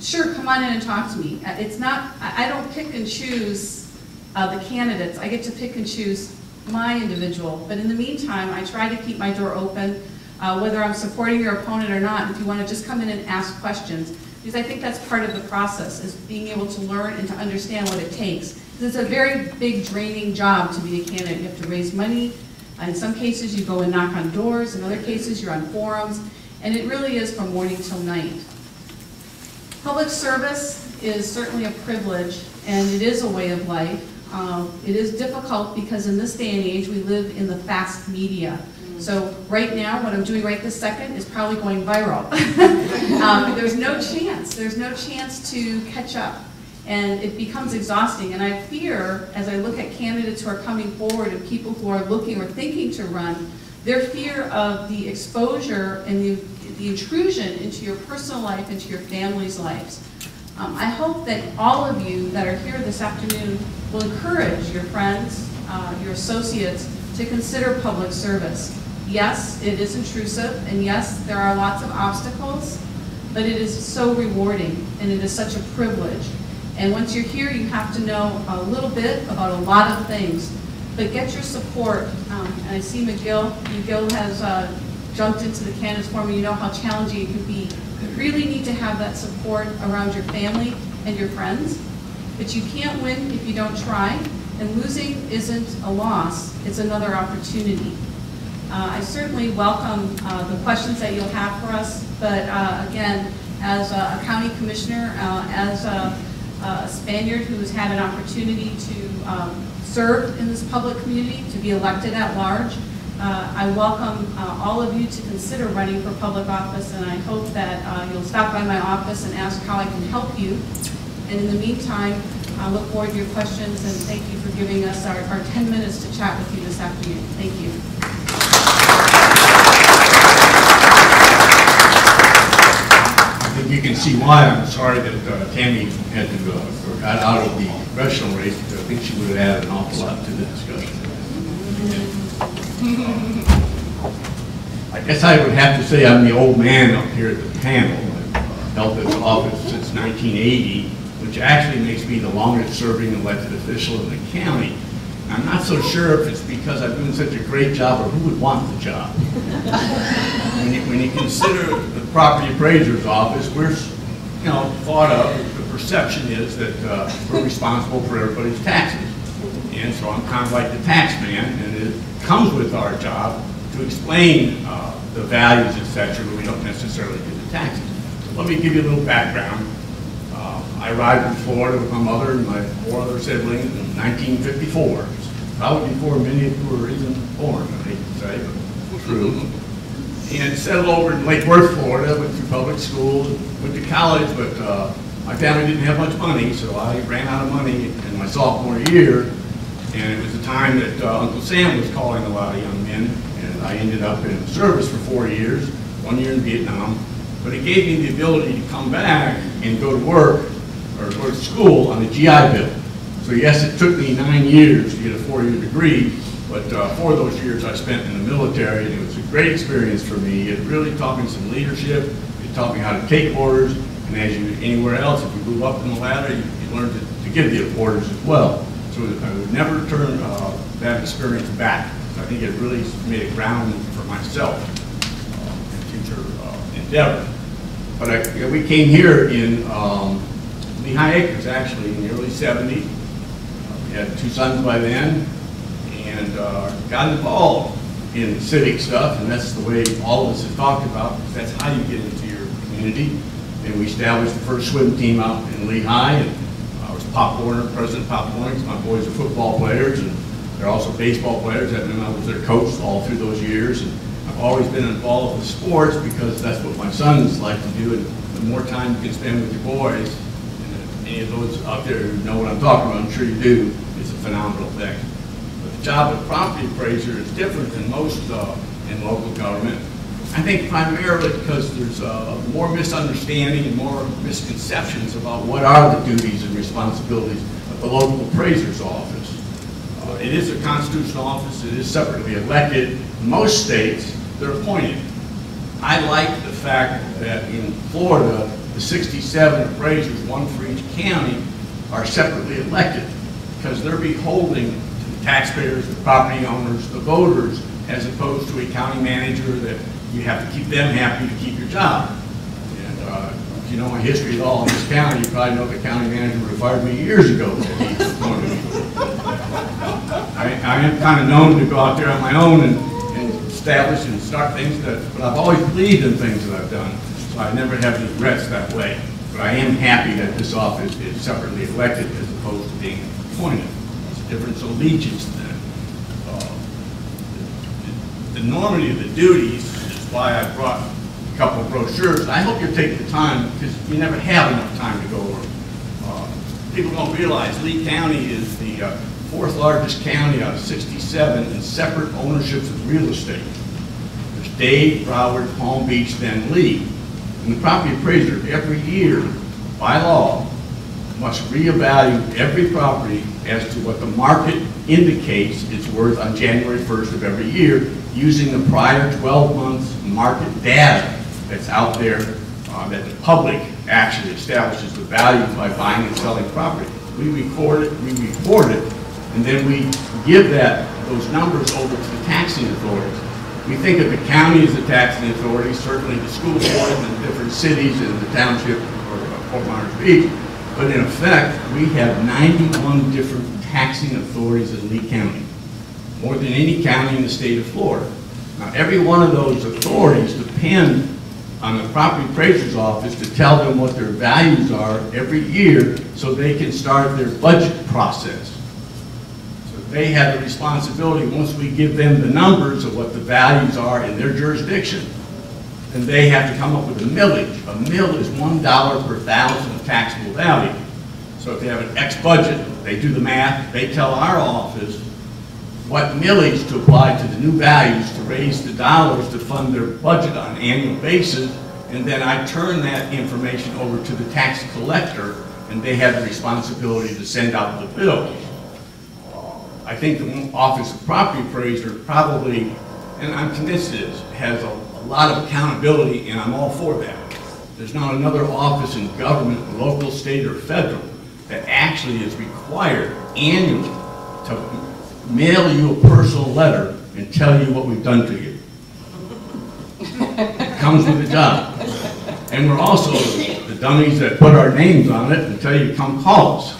Speaker 6: Sure, come on in and talk to me. Uh, It's not, I I don't pick and choose uh, the candidates. I get to pick and choose my individual. But in the meantime, I try to keep my door open, uh, whether I'm supporting your opponent or not. If you want to just come in and ask questions, because I think that's part of the process, is being able to learn and to understand what it takes. 'Cause It's a very big draining job to be a candidate. You have to raise money. In some cases, you go and knock on doors. In other cases, you're on forums. And it really is from morning till night. Public service is certainly a privilege, and it is a way of life. Uh, It is difficult because in this day and age, we live in the fast media. So right now, what I'm doing right this second is probably going viral. <laughs> Um, There's no chance, there's no chance to catch up, and it becomes exhausting. And I fear, as I look at candidates who are coming forward and people who are looking or thinking to run, their fear of the exposure and the the intrusion into your personal life, into your family's lives. Um, I hope that all of you that are here this afternoon will encourage your friends, uh, your associates, to consider public service. Yes, it is intrusive, and yes, there are lots of obstacles, but it is so rewarding, and it is such a privilege. And once you're here, you have to know a little bit about a lot of things, but get your support. Um, and I see McGill, McGill has uh, jumped into the candidates forum, you know how challenging it can be. You really need to have that support around your family and your friends, but you can't win if you don't try, and losing isn't a loss, it's another opportunity. Uh, I certainly welcome uh, the questions that you'll have for us, but uh, again, as a county commissioner, as a a Spaniard who has had an opportunity to um, serve in this public community, to be elected at large, uh, I welcome uh, all of you to consider running for public office, and I hope that uh, you'll stop by my office and ask how I can help you. And in the meantime, I look forward to your questions, and thank you for giving us our our 10 minutes to chat with you this afternoon. Thank you.
Speaker 8: I think you can see why I'm sorry that uh, Tammy had to, uh, or got out of the congressional race, because I think she would have added an awful lot to the discussion. I guess I would have to say I'm the old man up here at the panel. I've held this office since 1980, which actually makes me the longest-serving elected official in the county. I'm not so sure if it's because I'm doing such a great job or who would want the job. When you, when you consider the property appraiser's office, we're, you know, thought of, the perception is that uh, we're responsible for everybody's taxes. And so I'm kind of like the tax man, and it comes with our job to explain uh, the values, et cetera, but we don't necessarily do the taxes. So let me give you a little background. Uh, I arrived in Florida with my mother and my four other siblings in 1954. Probably before many of you were even born, I hate to say, but true. And settled over in Lake Worth, Florida, went through public school, went to college, but uh, my family didn't have much money, so I ran out of money in my sophomore year. And it was the time that uh, Uncle Sam was calling a lot of young men, and I ended up in service for four years, one year in Vietnam. But it gave me the ability to come back and go to work, or go to school on the GI Bill. So yes, it took me nine years to get a four-year degree, but uh, four of those years I spent in the military, and it was a great experience for me. It really taught me some leadership, it taught me how to take orders, and as you, anywhere else, if you move up in the ladder, you, you learn to, to give the orders as well. So I would never turn, uh, that experience back. I think it really made a ground for myself, uh, in future, uh, endeavor. But I, yeah, we came here in, um, Lehigh Acres, actually, in the early seventies. We had two sons by then, and uh, got involved in civic stuff, and that's the way all of us have talked about, because that's how you get into your community. And we established the first swim team out in Lehigh, and I was Pop Warner, President Pop Warner, my boys are football players, and they're also baseball players, and I was their coach all through those years. And I've always been involved with sports, because that's what my sons like to do, and the more time you can spend with your boys, and any of those out there who know what I'm talking about, I'm sure you do, it's a phenomenal thing. But the job of property appraiser is different than most uh, in local government. I think primarily because there's uh, more misunderstanding and more misconceptions about what are the duties and responsibilities of the local appraiser's office. Uh, It is a constitutional office, it is separately elected. Most states, they're appointed. I like the fact that in Florida, the 67 appraisers, one for each county, are separately elected because they're beholden to the taxpayers, the property owners, the voters, as opposed to a county manager that you have to keep them happy to keep your job. And uh, if you know my history at all in this county, you probably know the county manager have fired me years ago. I, I am kind of known to go out there on my own and establish and start things that, but I've always believed in things that I've done, so I never have regrets that way. But I am happy that this office is separately elected as opposed to being appointed. It's a difference of allegiance then. Uh, the- The enormity of the duties is why I brought a couple of brochures. I hope you'll take the time, because you never have enough time to go over. Uh, People don't realize Lee County is the uh, fourth largest county out of 67 in separate ownerships of real estate. There's Dade, Broward, Palm Beach, then Lee. And the property appraiser every year, by law, must reevaluate every property as to what the market indicates it's worth on January 1st of every year, using the prior 12 months market data that's out there, uh, that the public actually establishes the value by buying and selling property. We record it, we report it, and then we give that, those numbers over to the taxing authorities. We think of the county as the taxing authority, certainly the school board and the different cities and the township or Fort Myers Beach, but in effect, we have 91 different taxing authorities in Lee County, more than any county in the state of Florida. Now, every one of those authorities depend on the property appraiser's office to tell them what their values are every year so they can start their budget process. They have the responsibility, once we give them the numbers of what the values are in their jurisdiction, then they have to come up with a millage. A mill is one dollar per thousand of taxable value. So if they have an X budget, they do the math, they tell our office what millage to apply to the new values to raise the dollars to fund their budget on an annual basis, and then I turn that information over to the tax collector, and they have the responsibility to send out the bills. I think the Office of Property Appraiser probably, and I'm convinced it is, has a, a lot of accountability, and I'm all for that. There's not another office in government, local, state, or federal, that actually is required annually to mail you a personal letter and tell you what we've done to you. It Comes with the job. And we're also the dummies that put our names on it and tell you to come call us.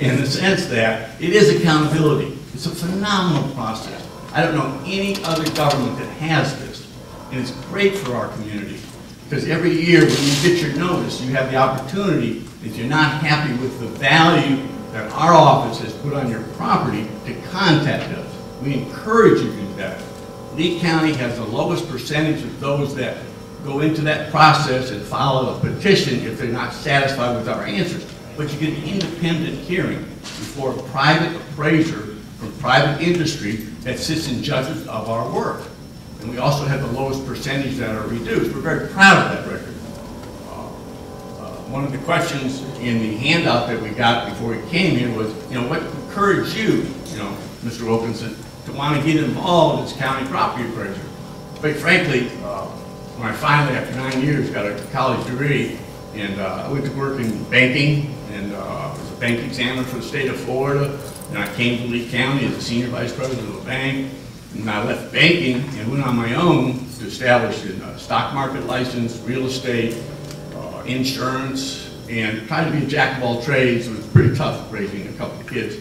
Speaker 8: In the sense that it is accountability. It's a phenomenal process. I don't know any other government that has this. And it's great for our community. Because every year when you get your notice, you have the opportunity, if you're not happy with the value that our office has put on your property, to contact us. We encourage you to do that. Lee County has the lowest percentage of those that go into that process and file a petition if they're not satisfied with our answers. But you get an independent hearing before a private appraiser from private industry that sits in judgment of our work. And we also have the lowest percentage that are reduced. We're very proud of that record. Uh, One of the questions in the handout that we got before we came here was, you know, what encouraged you, you know, Mr. Wilkinson, to want to get involved as county property appraiser? Quite frankly, uh, when I finally, after nine years, got a college degree, and uh, I went to work in banking, and uh, was a bank examiner for the state of Florida, and I came to Lee County as a senior vice president of a bank, and I left banking and went on my own to establish a stock market license, real estate, uh, insurance, and tried to be a jack of all trades. It was pretty tough raising a couple of kids.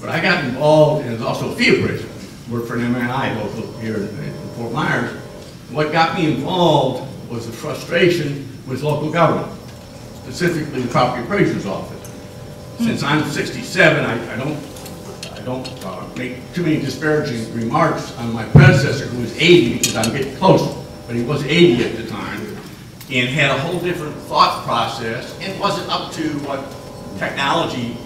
Speaker 8: But I got involved and was also a fee appraiser. Worked for an MAI local here in Fort Myers. What got me involved was the frustration with local government, specifically the property appraiser's office. Since I'm 67, I, I don't I don't uh, make too many disparaging remarks on my predecessor who was 80 because I'm getting close, but he was 80 at the time and had a whole different thought process and wasn't up to what technology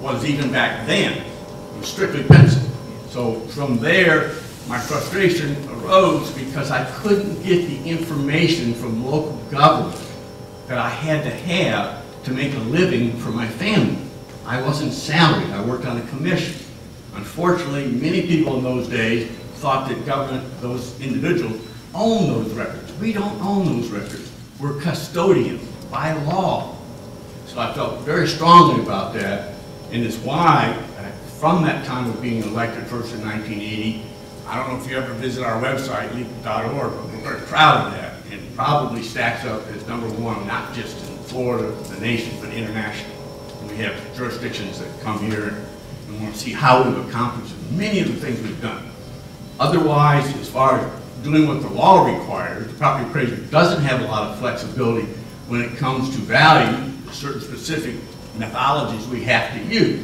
Speaker 8: was even back then. It was strictly pencil. So from there, my frustration arose because I couldn't get the information from local government that I had to have to make a living for my family. I wasn't salaried, I worked on a commission. Unfortunately, many people in those days thought that government, those individuals, owned those records. We don't own those records. We're custodians by law. So I felt very strongly about that, and it's why, uh, from that time of being elected first in 1980, I don't know if you ever visit our website, leepa.org, but we're very proud of that, probably stacks up as number one, not just in Florida, the nation, but internationally. We have jurisdictions that come here and want to see how we've accomplished many of the things we've done. Otherwise, as far as doing what the law requires, the property appraiser doesn't have a lot of flexibility when it comes to value certain specific methodologies we have to use.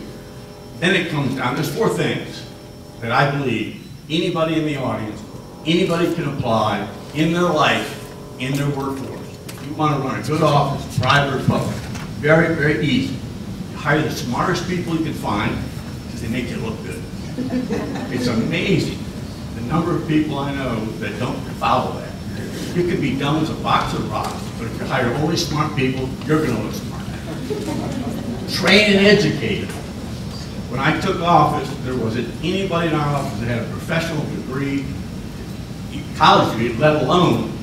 Speaker 8: Then it comes down, there's four things that I believe anybody in the audience, anybody can apply in their life, in their workforce. If you want to run a good office, private or public, very, very easy. You hire the smartest people you can find because they make you look good. <laughs> It's amazing the number of people I know that don't follow that. You could be dumb as a box of rocks, but if you hire only smart people, you're going to look smart. Train and educate. them. When I took office, there wasn't anybody in our office that had a professional degree, college degree, let alone a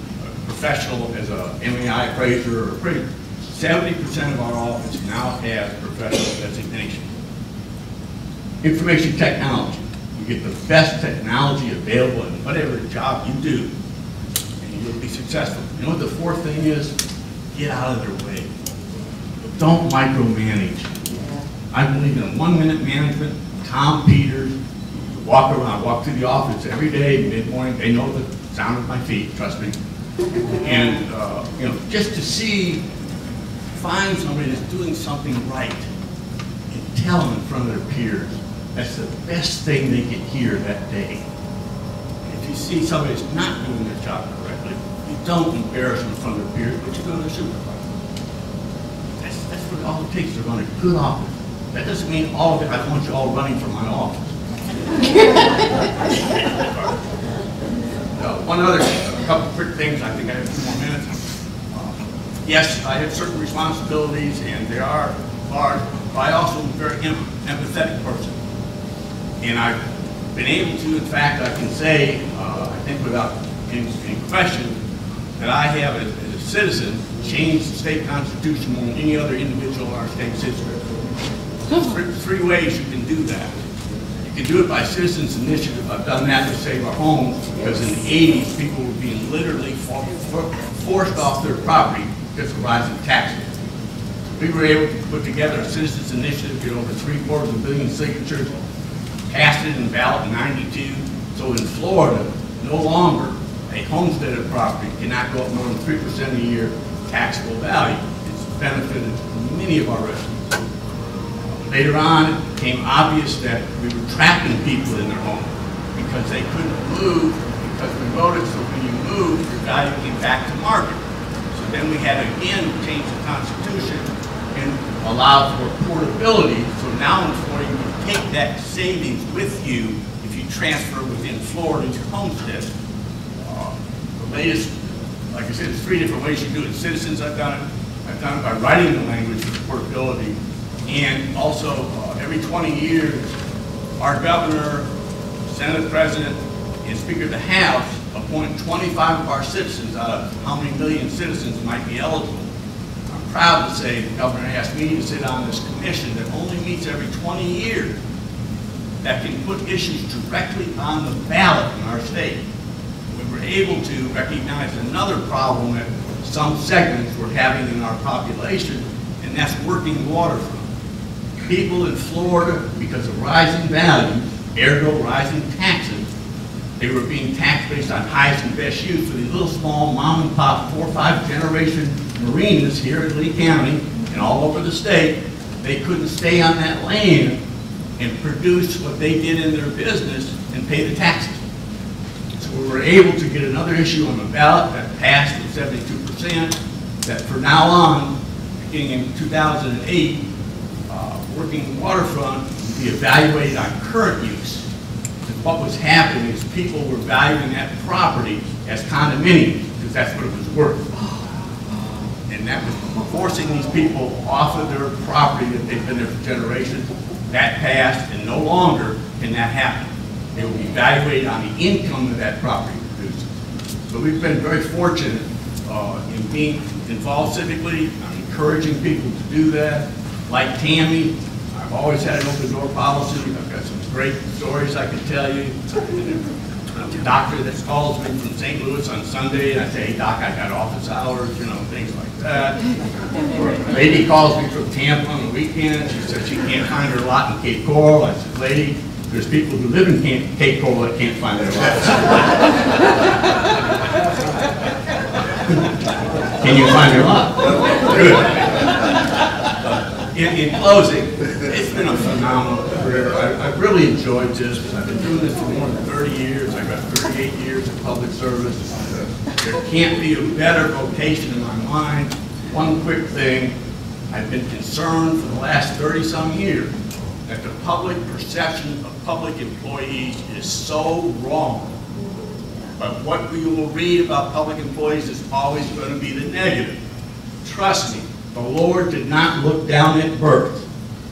Speaker 8: professional as a MAI appraiser or. Seventy percent of our office now has professional designation. Information technology. You get the best technology available in whatever job you do, and you'll be successful. You know what the fourth thing is? Get out of their way. Don't micromanage. I believe in one-minute management. Tom Peters, walk around, walk through the office every day, mid-morning. They know the sound of my feet, trust me. And, uh, you know, just to see, find somebody that's doing something right and tell them in front of their peers. That's the best thing they can hear that day. If you see somebody that's not doing their job correctly, you don't embarrass them in front of their peers, but you go to their supervisor. That's, that's what all it takes to run a good office. That doesn't mean all of it, I want you all running for my office. <laughs> Uh, One other, a couple quick things, I think I have two more minutes. Uh, Yes, I have certain responsibilities, and they are large, but I also am a very em- empathetic person. And I've been able to, in fact, I can say, uh, I think without any any question, that I have, as as a citizen, changed the state constitution more than any other individual in our state's history. Three- Three ways you can do that. Can do it by citizens initiative. I've done that to save our homes, because in the eighties, people were being literally for- for- forced off their property because of rising taxes. We were able to put together a citizens initiative, get over three quarters of a billion signatures, passed it in ballot in ninety-two. So in Florida, no longer a homesteaded property cannot go up more than three percent a year taxable value. It's benefited many of our residents. Later on, it became obvious that we were trapping people in their home because they couldn't move because we voted, so when you move, your value came back to market. So then we had to again change the Constitution and allow for portability. So now in Florida, you can take that savings with you if you transfer within Florida to homestead. Uh, The latest, like I said, there's three different ways you do it. Citizens, I've done it. I've done it by writing the language for portability. And also, uh, every 20 years, our governor, Senate President, and Speaker of the House appoint 25 of our citizens out of how many million citizens might be eligible. I'm proud to say the governor asked me to sit on this commission that only meets every 20 years that can put issues directly on the ballot in our state. We were able to recognize another problem that some segments were having in our population, and that's working waterfront people in Florida, because of rising value, ergo rising taxes, they were being taxed based on highest and best use. So these little small mom and pop, four or five generation marinas here in Lee County and all over the state, they couldn't stay on that land and produce what they did in their business and pay the taxes. So we were able to get another issue on the ballot that passed at 72% that for now on, beginning in 2008, working waterfront be evaluated on current use. And what was happening is people were valuing that property as condominiums, because that's what it was worth. And that was forcing these people off of their property that they've been there for generations. That passed, and no longer can that happen. They will be evaluated on the income that that property produces. So we've been very fortunate uh, in being involved civically. I'm encouraging people to do that. Like Tammy, I've always had an open door policy. I've got some great stories I can tell you. A doctor that calls me from St. Louis on Sunday, and I say, hey, doc, I got office hours, you know, things like that. Or a lady calls me from Tampa on the weekend, she says she can't find her lot in Cape Coral. I said, lady, there's people who live in Cape Cape Coral that can't find their lot. <laughs> Can you find your lot? Good. In, in closing, been a phenomenal career. I, I've really enjoyed this. Because I've been doing this for more than 30 years. I've got 38 years of public service. There can't be a better vocation in my mind. One quick thing, I've been concerned for the last 30-some years that the public perception of public employees is so wrong. But what we will read about public employees is always going to be the negative. Trust me, the Lord did not look down at birth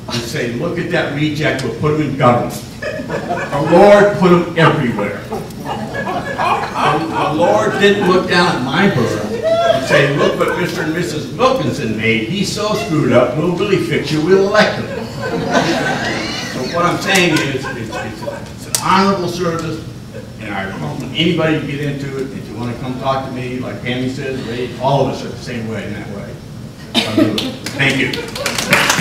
Speaker 8: and say, look at that reject, we'll put him in government. The Lord put him everywhere. The Lord didn't look down at my birth and say, look what Mr. and Mrs. Wilkinson made, he's so screwed up, we'll really fix you, we'll elect him. So what I'm saying is, it's, it's, it's an honorable service, and I welcome anybody to get into it. If you want to come talk to me, like Tammy says, all of us are the same way in that way. Thank you.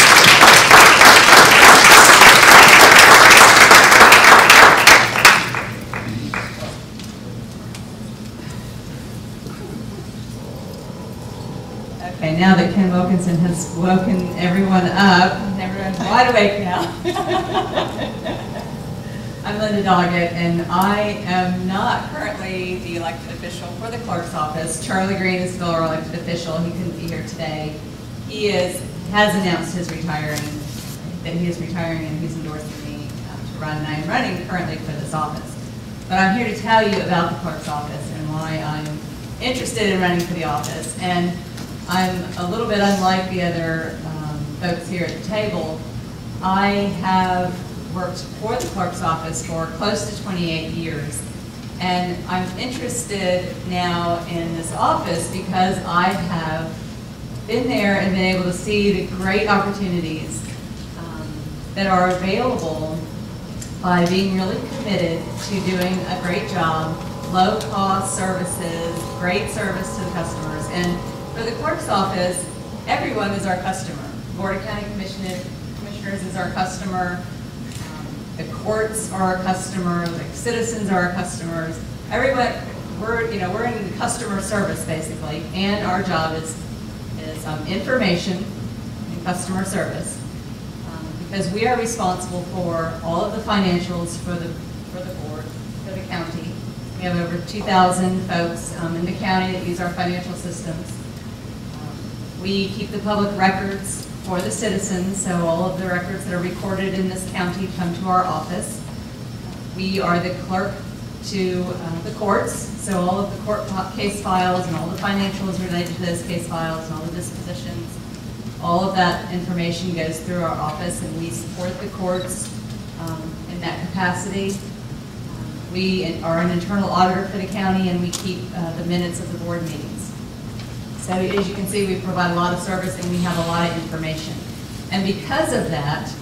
Speaker 9: Okay, now that Ken Wilkinson has woken everyone up, and everyone's wide awake now. <laughs> I'm Linda Doggett, and I am not currently the elected official for the clerk's office. Charlie Green is still our elected official, he couldn't be here today. He is, has announced his retiring, that he is retiring, and he's endorsing me um, to run, and I am running currently for this office. But I'm here to tell you about the clerk's office and why I'm interested in running for the office. And I'm a little bit unlike the other um, folks here at the table. I have worked for the clerk's office for close to 28 years. And I'm interested now in this office because I have been there and been able to see the great opportunities um, that are available by being really committed to doing a great job, low-cost services, great service to the customers. And for the clerk's office, everyone is our customer. Board of County Commissioners is our customer. Um, The courts are our customer, like citizens are our customers. Everyone, we're, you know, we're in customer service basically, and our job is, is um, information and customer service. Um, Because we are responsible for all of the financials for the, for the board, for the county. We have over 2,000 folks um, in the county that use our financial systems. We keep the public records for the citizens, so all of the records that are recorded in this county come to our office. We are the clerk to uh, the courts, so all of the court case files and all the financials related to those case files and all the dispositions, all of that information goes through our office and we support the courts um, in that capacity. We are an internal auditor for the county, and we keep uh, the minutes of the board meetings. So as you can see, we provide a lot of service, and we have a lot of information. And because of that,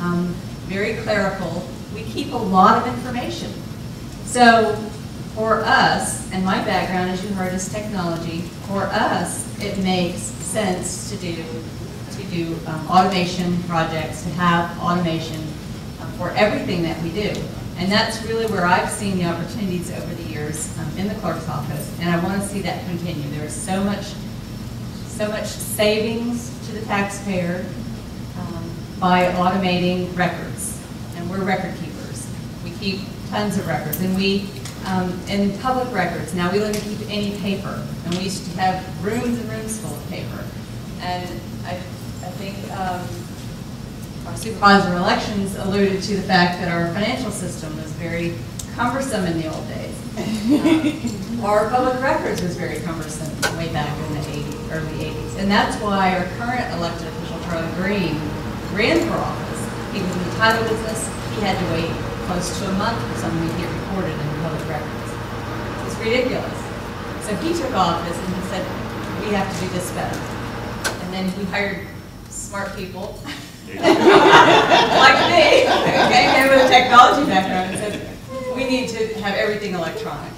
Speaker 9: um, very clerical, we keep a lot of information. So for us, and my background, as you heard, is technology, for us, it makes sense to do, to do um, automation projects, to have automation uh, for everything that we do. And that's really where I've seen the opportunities over the years um, in the clerk's office, and I want to see that continue. There is so much, so much savings to the taxpayer um, by automating records, and we're record keepers. We keep tons of records, and we, um, in public records, now we don't keep any paper, and we used to have rooms and rooms full of paper. And I, I think um, our supervisor of elections alluded to the fact that our financial system was very cumbersome in the old days. <laughs> Um, Our public records was very cumbersome way back in the 80s, early 80s. And that's why our current elected official, Charlie Green, ran for office. He was in the title business, he had to wait close to a month for something to get recorded in public records. It's ridiculous. So he took office and he said, we have to do this better. And then he hired smart people <laughs> like me, okay, came with a technology background and said, we need to have everything electronic.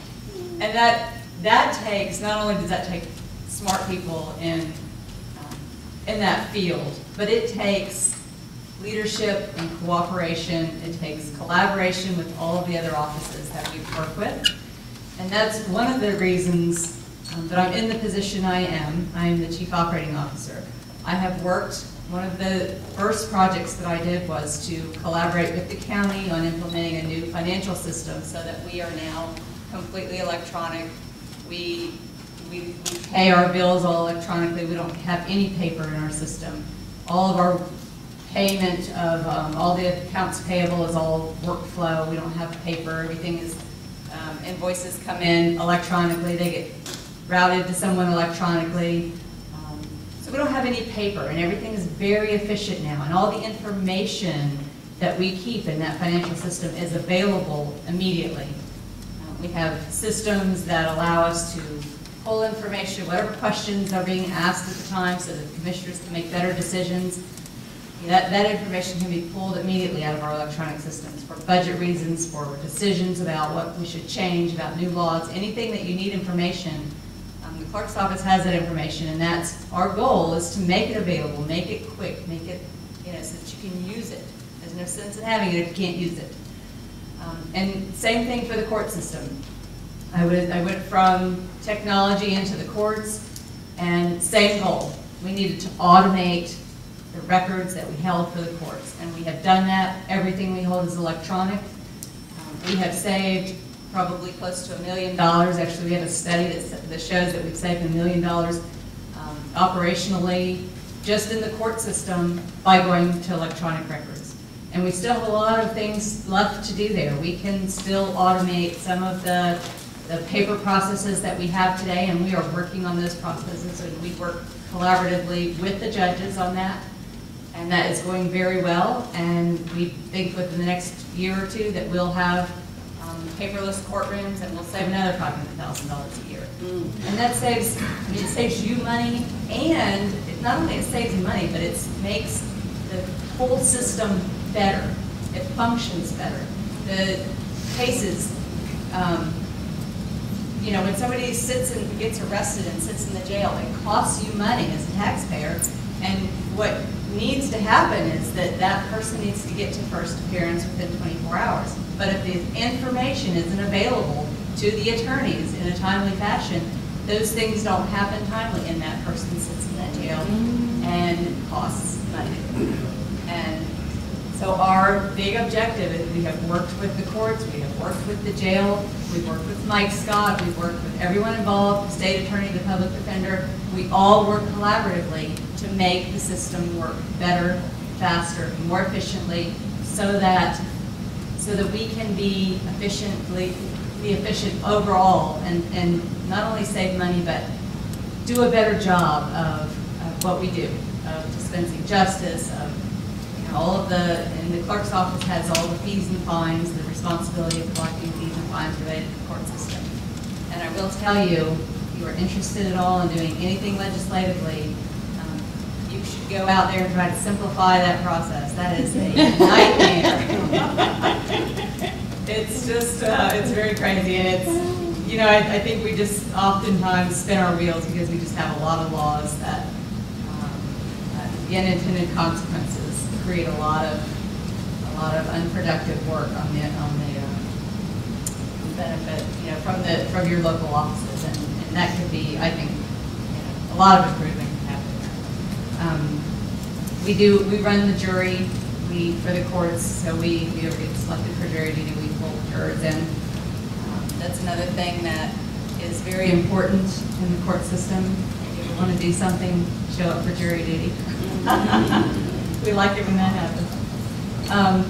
Speaker 9: And that, that takes, not only does that take smart people in, um, in that field, but it takes leadership and cooperation, it takes collaboration with all of the other offices that we work with. And that's one of the reasons um, that I'm in the position I am. I am the Chief Operating Officer. I have worked, one of the first projects that I did was to collaborate with the county on implementing a new financial system so that we are now completely electronic. We, we pay our bills all electronically. We don't have any paper in our system. All of our payment of, um, all the accounts payable is all workflow. We don't have paper. Everything is, um, invoices come in electronically. They get routed to someone electronically. Um, So we don't have any paper, and everything is very efficient now, and all the information that we keep in that financial system is available immediately. Uh, We have systems that allow us to pull information, whatever questions are being asked at the time, so that commissioners can make better decisions. That, that information can be pulled immediately out of our electronic systems for budget reasons, for decisions about what we should change, about new laws, anything that you need information. Um, The clerk's office has that information, and that's, our goal is to make it available, make it quick, make it, you know, so that you can use it. There's no sense in having it if you can't use it. Um, And same thing for the court system. I went, I went from technology into the courts, and same goal. We needed to automate the records that we held for the courts, and we have done that. Everything we hold is electronic. Um, We have saved probably close to a million dollars. Actually, we have a study that, that shows that we've saved a million dollars um, operationally, just in the court system, by going to electronic records. And we still have a lot of things left to do there. We can still automate some of the, the paper processes that we have today, and we are working on those processes, and we work collaboratively with the judges on that. And that is going very well, and we think within the next year or two that we'll have um, paperless courtrooms, and we'll save another five hundred thousand dollars a year. And that saves, I mean, it saves you money, and it- not only it saves you money, but it makes the whole system better. It functions better. The cases, um, you know, when somebody sits and gets arrested and sits in the jail, it costs you money as a taxpayer. And what needs to happen is that that person needs to get to first appearance within 24 hours. But if the information isn't available to the attorneys in a timely fashion, those things don't happen timely, and that person sits in that jail and costs money. And so our big objective is we have worked with the courts, we have worked with the jail, we've worked with Mike Scott, we've worked with everyone involved, the state attorney, the public defender. We all work collaboratively to make the system work better, faster, more efficiently, so that, so that we can be efficiently, be efficient overall and, and not only save money, but do a better job of, of what we do, of dispensing justice, of, all of the, and the clerk's office has all the fees and fines, the responsibility of collecting fees and fines related to the court system. And I will tell you, if you are interested at all in doing anything legislatively, um, you should go out there and try to simplify that process. That is a nightmare. <laughs> It's just, uh, it's very crazy, and it's, you know, I, I think we just oftentimes spin our wheels because we just have a lot of laws that, um, uh, the unintended consequences create a lot of, a lot of unproductive work on the, on the, uh, benefit, you know, from the, from your local offices, and, and that could be, I think, you know, a lot of improvement can happen. Um, We do, we run the jury, we, for the courts, so we, we get selected for jury duty, we pull jurors in. Um, That's another thing that is very important in the court system. If you want to do something, show up for jury duty. <laughs> We like it when that happens. Um,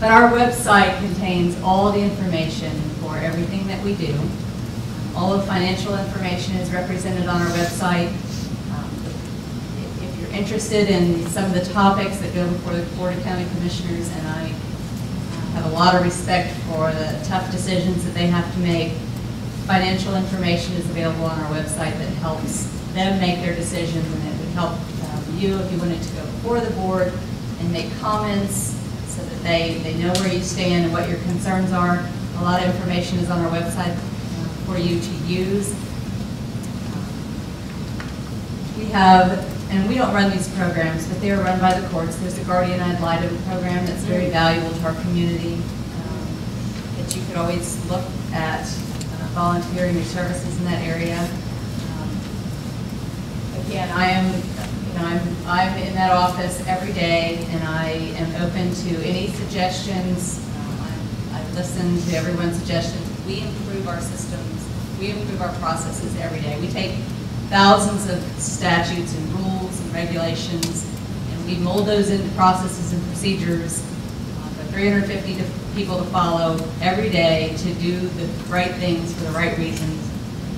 Speaker 9: But our website contains all the information for everything that we do. All of financial information is represented on our website. Um, If you're interested in some of the topics that go before the Florida County Commissioners, and I uh, have a lot of respect for the tough decisions that they have to make, financial information is available on our website that helps them make their decisions, and it would help you if you wanted to go before the board and make comments so that they, they know where you stand and what your concerns are. A lot of information is on our website uh, for you to use. We have, and we don't run these programs, but they are run by the courts. There's a guardian ad litem program that's very valuable to our community, um, that you could always look at uh, volunteering your services in that area. Um, Again, I am, I'm, I'm in that office every day, and I am open to any suggestions. I I listen to everyone's suggestions. We improve our systems, we improve our processes every day. We take thousands of statutes and rules and regulations, and we mold those into processes and procedures uh, for 350 to- people to follow every day to do the right things for the right reasons.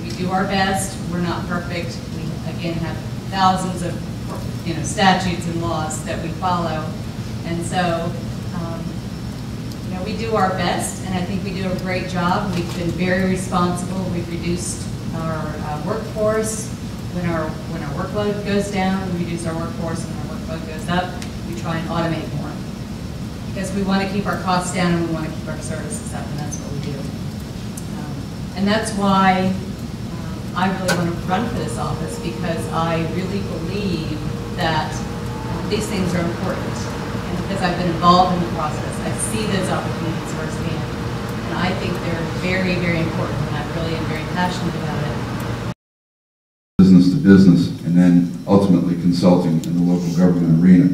Speaker 9: We do our best, we're not perfect. We, again, have thousands of, you know, statutes and laws that we follow. And so, um, you know, we do our best, and I think we do a great job. We've been very responsible. We've reduced our uh, workforce. When our, when our workload goes down, we reduce our workforce. When our workload goes up, we try and automate more. Because we want to keep our costs down and we want to keep our services up, and that's what we do. Um, And that's why um, I really want to run for this office, because I really believe that these things are important. And because I've been involved in the process, I see those opportunities firsthand. And I think they're very, very important, and I really am very passionate about it.
Speaker 7: business to business, and then ultimately consulting in the local government arena.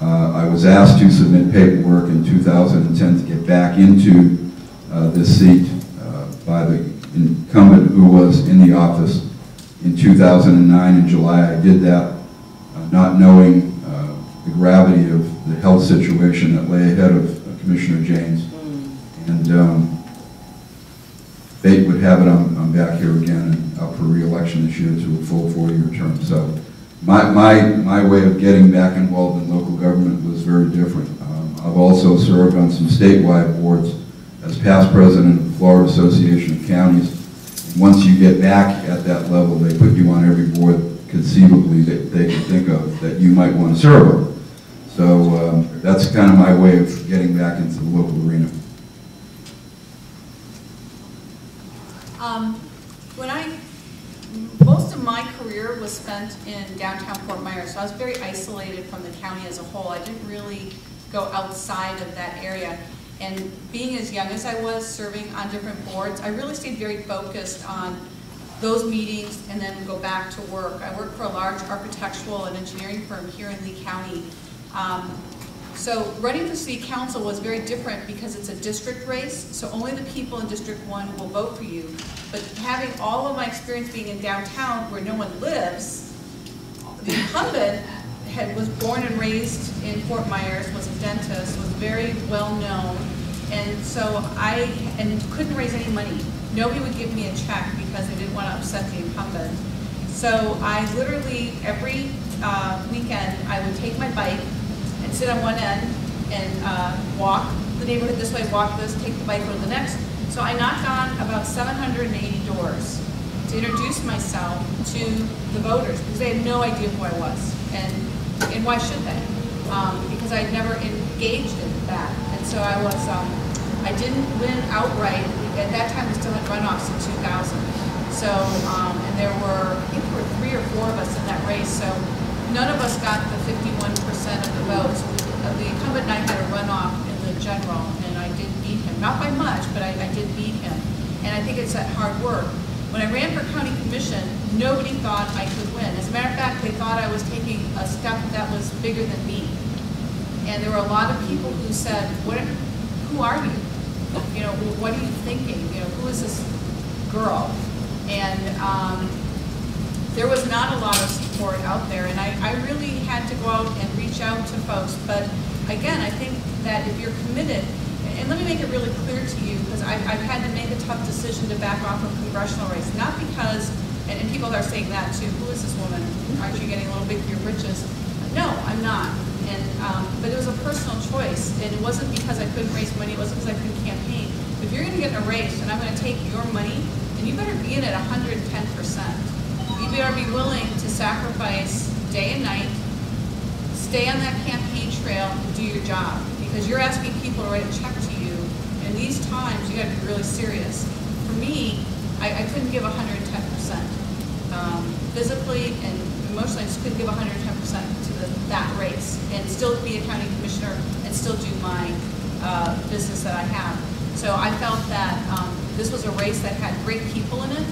Speaker 7: Uh, I was asked to submit paperwork in 2010 to get back into uh, this seat uh, by the incumbent who was in the office in 2009 in July. I did that not knowing uh, the gravity of the health situation that lay ahead of uh, Commissioner Janes. And um, fate would have it, I'm, I'm back here again and up for reelection this year to a full four-year term. So my, my, my way of getting back involved in local government was very different. Um, I've also served on some statewide boards as past president of the Florida Association of Counties. And once you get back at that level, they put you on every board conceivably that they could think of that you might want to serve on. So um, that's kind of my way of getting back into the local arena.
Speaker 6: Um, When I, most of my career was spent in downtown Fort Myers, so I was very isolated from the county as a whole. I didn't really go outside of that area. And being as young as I was, serving on different boards, I really stayed very focused on those meetings and then go back to work. I work for a large architectural and engineering firm here in Lee County. Um, So running for city council was very different because it's a district race, so only the people in District One will vote for you. But having all of my experience being in downtown where no one lives, the incumbent had, was born and raised in Fort Myers, was a dentist, was very well-known. And so I, and couldn't raise any money. Nobody would give me a check because they didn't want to upset the incumbent. So I literally, every uh, weekend, I would take my bike and sit on one end and uh, walk the neighborhood this way, walk this, take the bike road the next. So I knocked on about 780 doors to introduce myself to the voters because they had no idea who I was. And, and why should they? Um, because I'd never engaged in that. And so I was, um, I didn't win outright. At that time, we still had runoffs in 2000. So, um, and there were, I think there were three or four of us in that race. So none of us got the 51% of the votes. The incumbent and I had a runoff in the general, and I did beat him. Not by much, but I, I did beat him. And I think it's that hard work. When I ran for county commission, nobody thought I could win. As a matter of fact, they thought I was taking a step that was bigger than me. And there were a lot of people who said, what, who are you? You know, what are you thinking? You know, who is this girl? And, um, there was not a lot of support out there, and I, I really had to go out and reach out to folks. But again, I think that if you're committed, and let me make it really clear to you, because I've, I've had to make a tough decision to back off from congressional race, not because, and, and people are saying that too, who is this woman? Aren't you getting a little big for your britches? No, I'm not. And, um, but it was a personal choice, and it wasn't because I couldn't raise money, it wasn't because I couldn't campaign. If you're gonna get in a race and I'm gonna take your money, then you better be in at 110%. You better be willing to sacrifice day and night, stay on that campaign trail, and do your job. Because you're asking people to write a check to you, and these times you gotta be really serious. For me, I, I couldn't give 110%. Um, physically and emotionally, I just couldn't give 110% that race, and still be a county commissioner, and still do my, uh, business that I have. So I felt that, um, this was a race that had great people in it,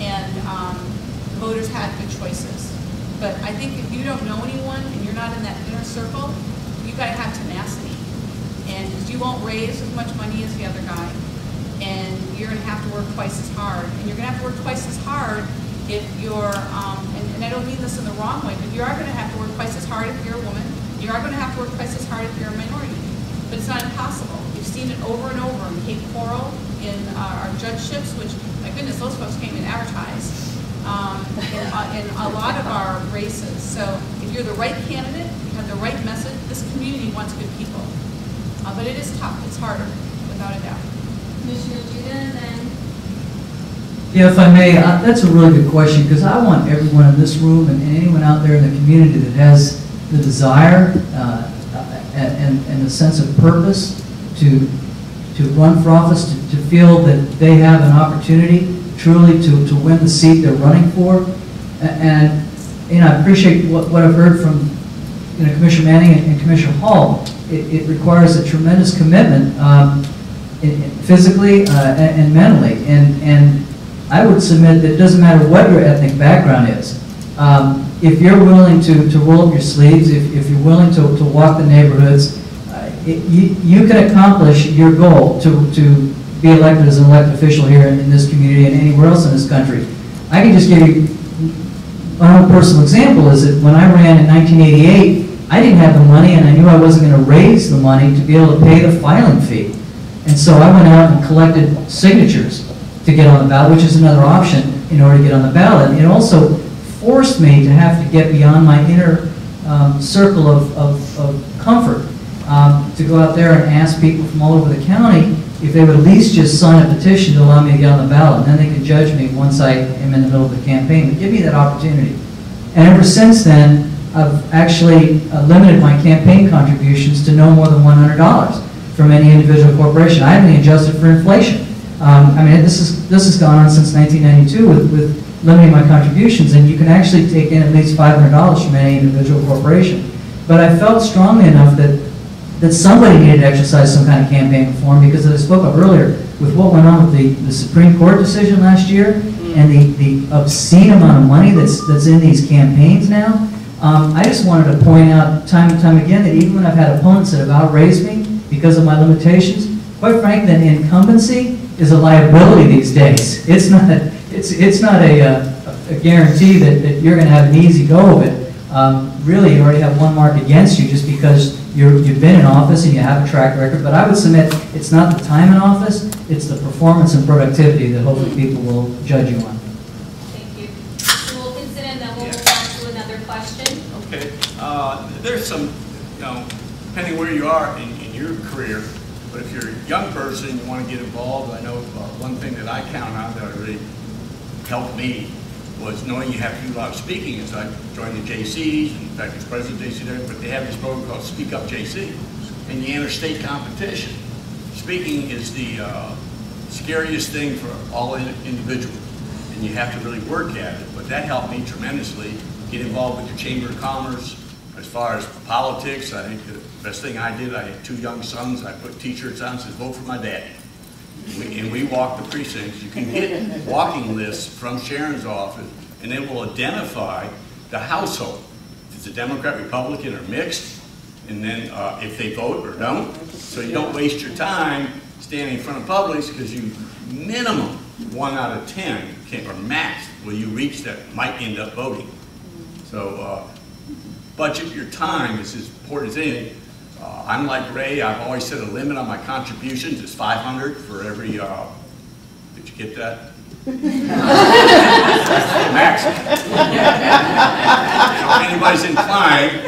Speaker 6: and um, voters had good choices. But I think if you don't know anyone and you're not in that inner circle, you've gotta have tenacity. And you won't raise as much money as the other guy, and you're gonna have to work twice as hard. And you're gonna have to work twice as hard if you're, um, and, I don't mean this in the wrong way, but you are gonna have to work twice as hard if you're a woman. You are gonna have to work twice as hard if you're a minority. But it's not impossible. We've seen it over and over in Cape Coral, in uh, our judgeships, which, my goodness, those folks came and advertised, um, in, uh, in a lot of our races. So if you're the right candidate, you have the right message, this community wants good people. Uh, but it is tough, it's harder, without a doubt.
Speaker 3: Commissioner Judah, then
Speaker 4: Yeah, if I may, uh, that's a really good question, because I want everyone in this room and anyone out there in the community that has the desire uh, and, and the sense of purpose to, to run for office, to, to feel that they have an opportunity truly to, to win the seat they're running for. And, you know, I appreciate what, what I've heard from, you know, Commissioner Manning and- and Commissioner Hall. It, it requires a tremendous commitment, um, physically uh, and and mentally. And, and I would submit that it doesn't matter what your ethnic background is. Um, If you're willing to, to roll up your sleeves, if, if you're willing to, to walk the neighborhoods, uh, it- you, you can accomplish your goal to, to be elected as an elected official here in, in this community and anywhere else in this country. I can just give you my own personal example is that when I ran in 1988, I didn't have the money and I knew I wasn't going to raise the money to be able to pay the filing fee. And so I went out and collected signatures to get on the ballot, which is another option in order to get on the ballot. It also forced me to have to get beyond my inner um, circle of, of, of comfort, um, to go out there and ask people from all over the county if they would at least just sign a petition to allow me to get on the ballot. And then they could judge me once I am in the middle of the campaign. But give me that opportunity. And ever since then, I've actually uh, limited my campaign contributions to no more than $100 from any individual corporation. I haven't adjusted for inflation. Um, I mean, this is, this has gone on since 1992 with, with limiting my contributions, and you can actually take in at least $500 from any individual corporation. But I felt strongly enough that, that somebody needed to exercise some kind of campaign reform, because as I spoke of earlier, with what went on with the, the Supreme Court decision last year, and the, the obscene amount of money that's, that's in these campaigns now, um, I just wanted to point out time and time again that even when I've had opponents that have outraised me because of my limitations, quite frankly, that incumbency is a liability these days. It's not, it's, it's not a, uh, a guarantee that, that you're gonna have an easy go of it. Um, really, you already have one mark against you just because you're, you've been in office and you have a track record. But I would submit, it's not the time in office, it's the performance and productivity that hopefully people will judge you on.
Speaker 3: Thank you. Mr. Wilkinson, and then we'll move on to another question.
Speaker 8: Okay, uh, there's some, you know, depending where you are in, in your career, but if you're a young person, and you want to get involved, I know uh, one thing that I count on that really helped me was knowing you have to do a lot of speaking, is I joined the Jaycees, and in fact, it's President JC there, but they have this program called Speak Up JC, and you enter state competition. Speaking is the uh, scariest thing for all in- individuals, and you have to really work at it, but that helped me tremendously, get involved with the Chamber of Commerce, as far as politics, I think the best thing I did, I had two young sons, I put t-shirts on, says, vote for my daddy. We- And we walk the precincts, you can get walking lists from Sharon's office, and it will identify the household. If it's a Democrat, Republican, or mixed, and then uh, if they vote or don't. So you don't waste your time standing in front of Publix, because you, minimum, one out of 10, can, or max, will you reach that might end up voting. So uh, budget your time is as important as anything. Uh, I'm like Ray, I've always set a limit on my contributions, it's 500 for every, uh, did you get that? <laughs> Max. If anybody's inclined,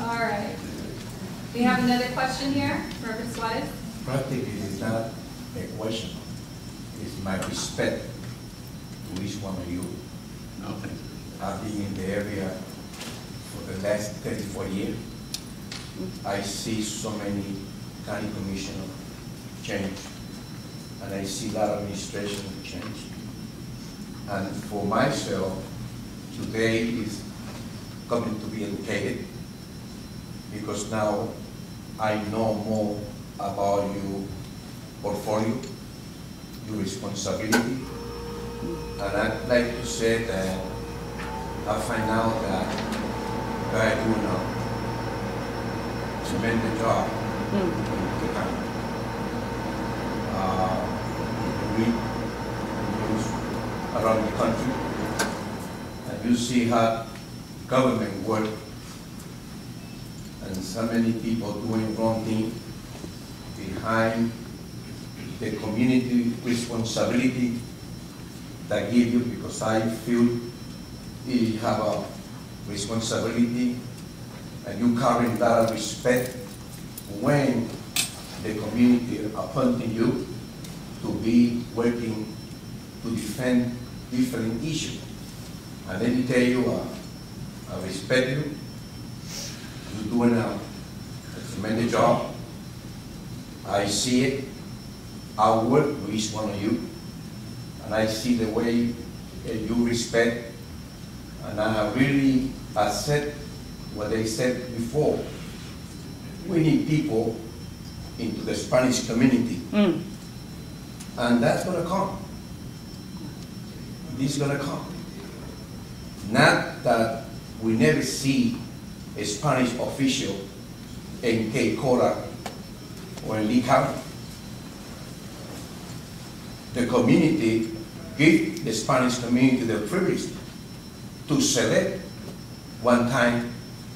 Speaker 3: All right. We have another question here, Reverend Suarez.
Speaker 10: Practically, it's not a question. It's my respect to each one of you.
Speaker 8: no, thank you.
Speaker 10: I've been in the area for the last 34 years. I see so many county commissioner change, and I see of administration change. And for myself, today is coming to be educated, because now I know more about your portfolio, your responsibility. And I'd like to say that I find out that guy doing a tremendous job. In the county. Uh, we news around the country, and you see how government work, and so many people doing wrong thing behind the community responsibility that give you, because I feel you have a responsibility and you carry that respect when the community appointing you to be working to defend different issues. And let me tell you, uh, I respect you. You're doing a a tremendous job. I see it. I work with each one of you. And I see the way uh, you respect and I really accept what they said before. We need people into the Spanish community. Mm. And that's gonna come. This is gonna come. Not that we never see a Spanish official in Cape Coral or in Lee County. The community give the Spanish community the privilege to select one time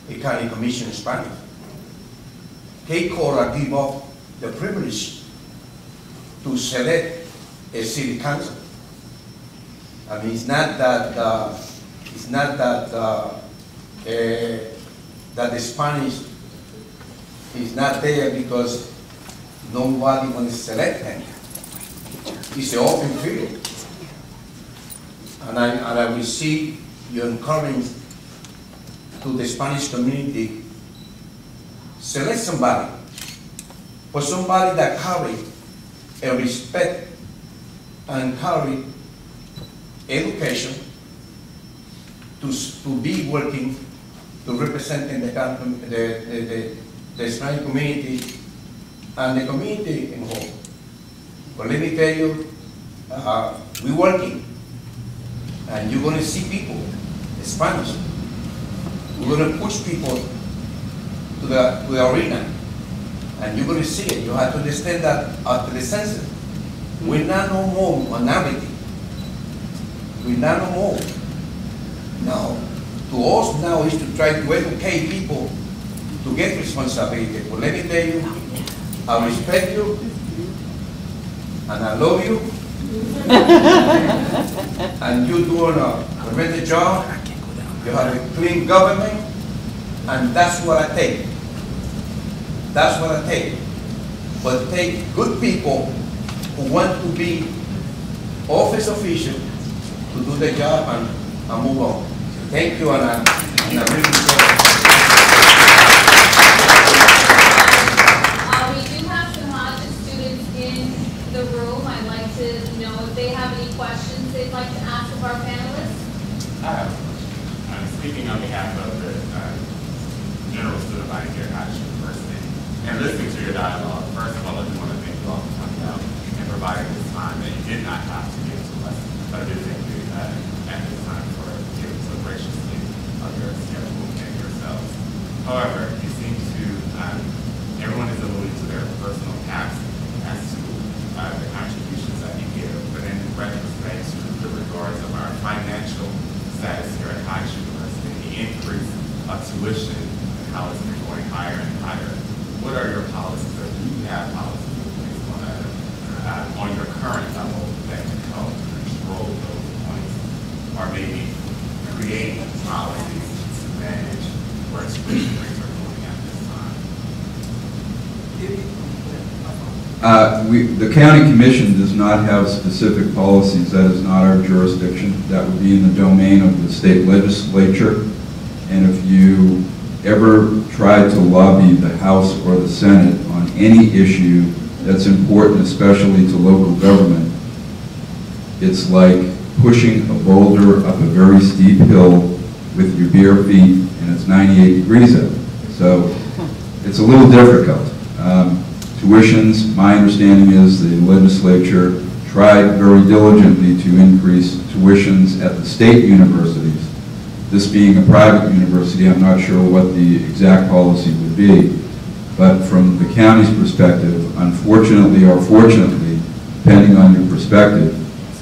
Speaker 10: a county commission in Spanish. Cape Coral give up the privilege to select a city council. I mean, it's not that, uh, it's not that, uh, eh, that the Spanish is not there because nobody wants to select them. It's an open field. And I, and I will see your encouragement to the Spanish community, select somebody, for somebody that carry a respect and carry education to, to be working, to representing the, the, the, the, the Spanish community and the community in whole. But let me tell you, uh, we working, and you're gonna see people, Spanish. We're gonna push people to the, to the arena, and you're gonna see it. You have to understand that after the census, we're not no more minority. We're not no more. No. To us now is to try to educate people to get responsibility. But let me tell you, I respect you, and I love you, <laughs> and you're doing a uh, tremendous job. You have a clean government, And that's what I take. That's what I take. But take good people who want to be office official to do the job and, and move on. Thank you, and I, sorry.
Speaker 3: Uh, we do have some Hodges students in the room. I'd like to know if they have any questions they'd like to ask of our panelists.
Speaker 11: I'm speaking on behalf of the uh, general student body here at Hodge University. And listening to your dialogue, first of all, I just want to thank you all for coming out and providing this time that you did not have to give to us. But I do thank you uh, at this time for giving so graciously of your schedule and yourselves. However, you seem to, um, everyone is alluding to their personal past as to uh, the contributions that you give. But in retrospect, to the regards of our financial status here at Hodge University, the increase of tuition and how it's been going higher and higher. What are your policies, or do you have policies in place on, a, uh, on your current level that can help control those points? Or maybe create policies to manage where tuition rates are going at this time?
Speaker 7: Uh, we, the county commission does not have specific policies, that is not our jurisdiction. That would be in the domain of the state legislature. And if you ever try to lobby the House or the Senate on any issue that's important, especially to local government, it's like pushing a boulder up a very steep hill with your bare feet, and it's 98 degrees out. So it's a little difficult. Um, Tuitions, my understanding is the legislature tried very diligently to increase tuitions at the state universities. This being a private university, I'm not sure what the exact policy would be. But from the county's perspective, unfortunately or fortunately, depending on your perspective,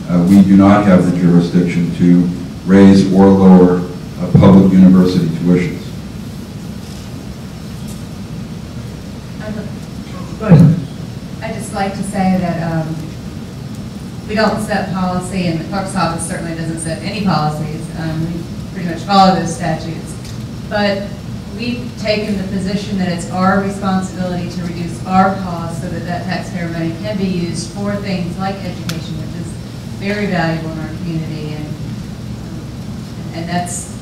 Speaker 7: uh, we do not have the jurisdiction to raise or lower uh, public university tuitions.
Speaker 4: Go ahead.
Speaker 9: I'd just like to say that um, we don't set policy, and the clerk's office certainly doesn't set any policies. Um, We pretty much follow those statutes. But we've taken the position that it's our responsibility to reduce our costs so that that taxpayer money can be used for things like education, which is very valuable in our community. And um, and that's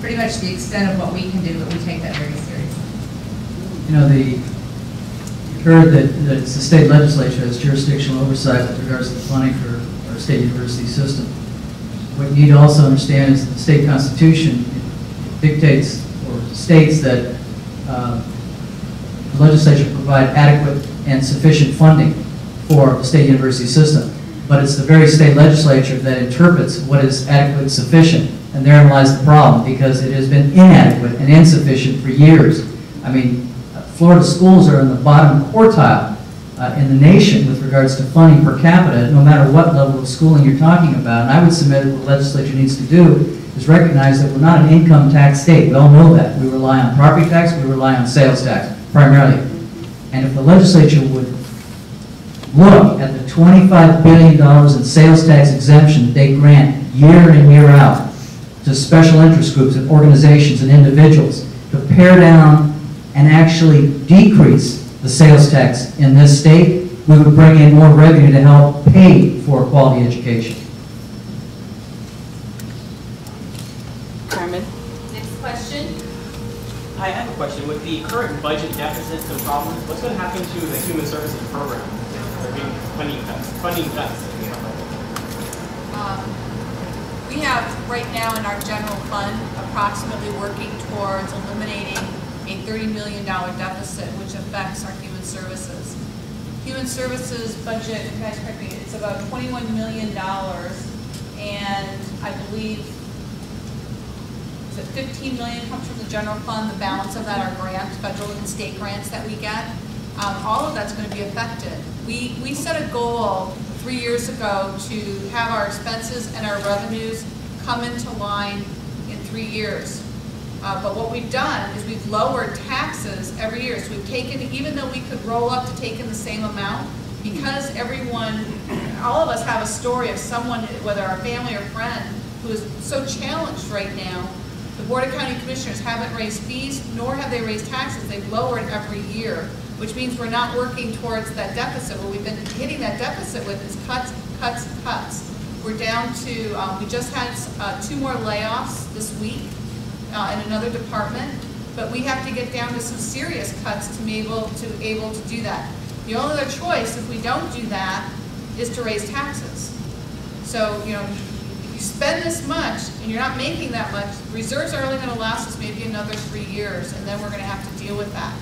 Speaker 9: pretty much the extent of what we can do, but we take that very seriously.
Speaker 4: You know, the, heard that, that the state legislature has jurisdictional oversight with regards to the funding for our state university system. What you need to also understand is that the state constitution dictates or states that uh, the legislature provide adequate and sufficient funding for the state university system. But it's the very state legislature that interprets what is adequate and sufficient. And therein lies the problem, because it has been inadequate and insufficient for years. I mean, Florida schools are in the bottom quartile uh, in the nation with regards to funding per capita, no matter what level of schooling you're talking about. And I would submit what the legislature needs to do is recognize that we're not an income tax state. We all know that. We rely on property tax, we rely on sales tax primarily. And if the legislature would look at the $25 billion in sales tax exemption that they grant year in, year out to special interest groups and organizations and individuals to pare down and actually decrease the sales tax in this state, we would bring in more revenue to help pay for quality education.
Speaker 12: Carmen?
Speaker 3: Next question?
Speaker 12: I have a question. With the current budget deficits and problems, what's going to happen to the human services program? There being funding cuts, funding cuts.
Speaker 6: Um, We have, right now in our general fund, approximately working towards eliminating a $30 million deficit, which affects our human services. Human services budget, if you guys correct me, it's about $21 million, and I believe, is it 15 million comes from the general fund, the balance of that are grants, federal and state grants that we get. Um, all of that's gonna be affected. We, we set a goal three years ago to have our expenses and our revenues come into line in three years. Uh, but what we've done is we've lowered taxes every year. So we've taken, even though we could roll up to take in the same amount, because everyone, all of us have a story of someone, whether our family or friend, who is so challenged right now, the Board of County Commissioners haven't raised fees, nor have they raised taxes. They've lowered every year, which means we're not working towards that deficit. What we've been hitting that deficit with is cuts, cuts, cuts. We're down to, um, we just had uh, two more layoffs this week uh, in another department, but we have to get down to some serious cuts to be able to, able to do that. The only other choice, if we don't do that, is to raise taxes. So, you know, if you spend this much and you're not making that much, reserves are only gonna last us maybe another three years, and then we're gonna have to deal with that.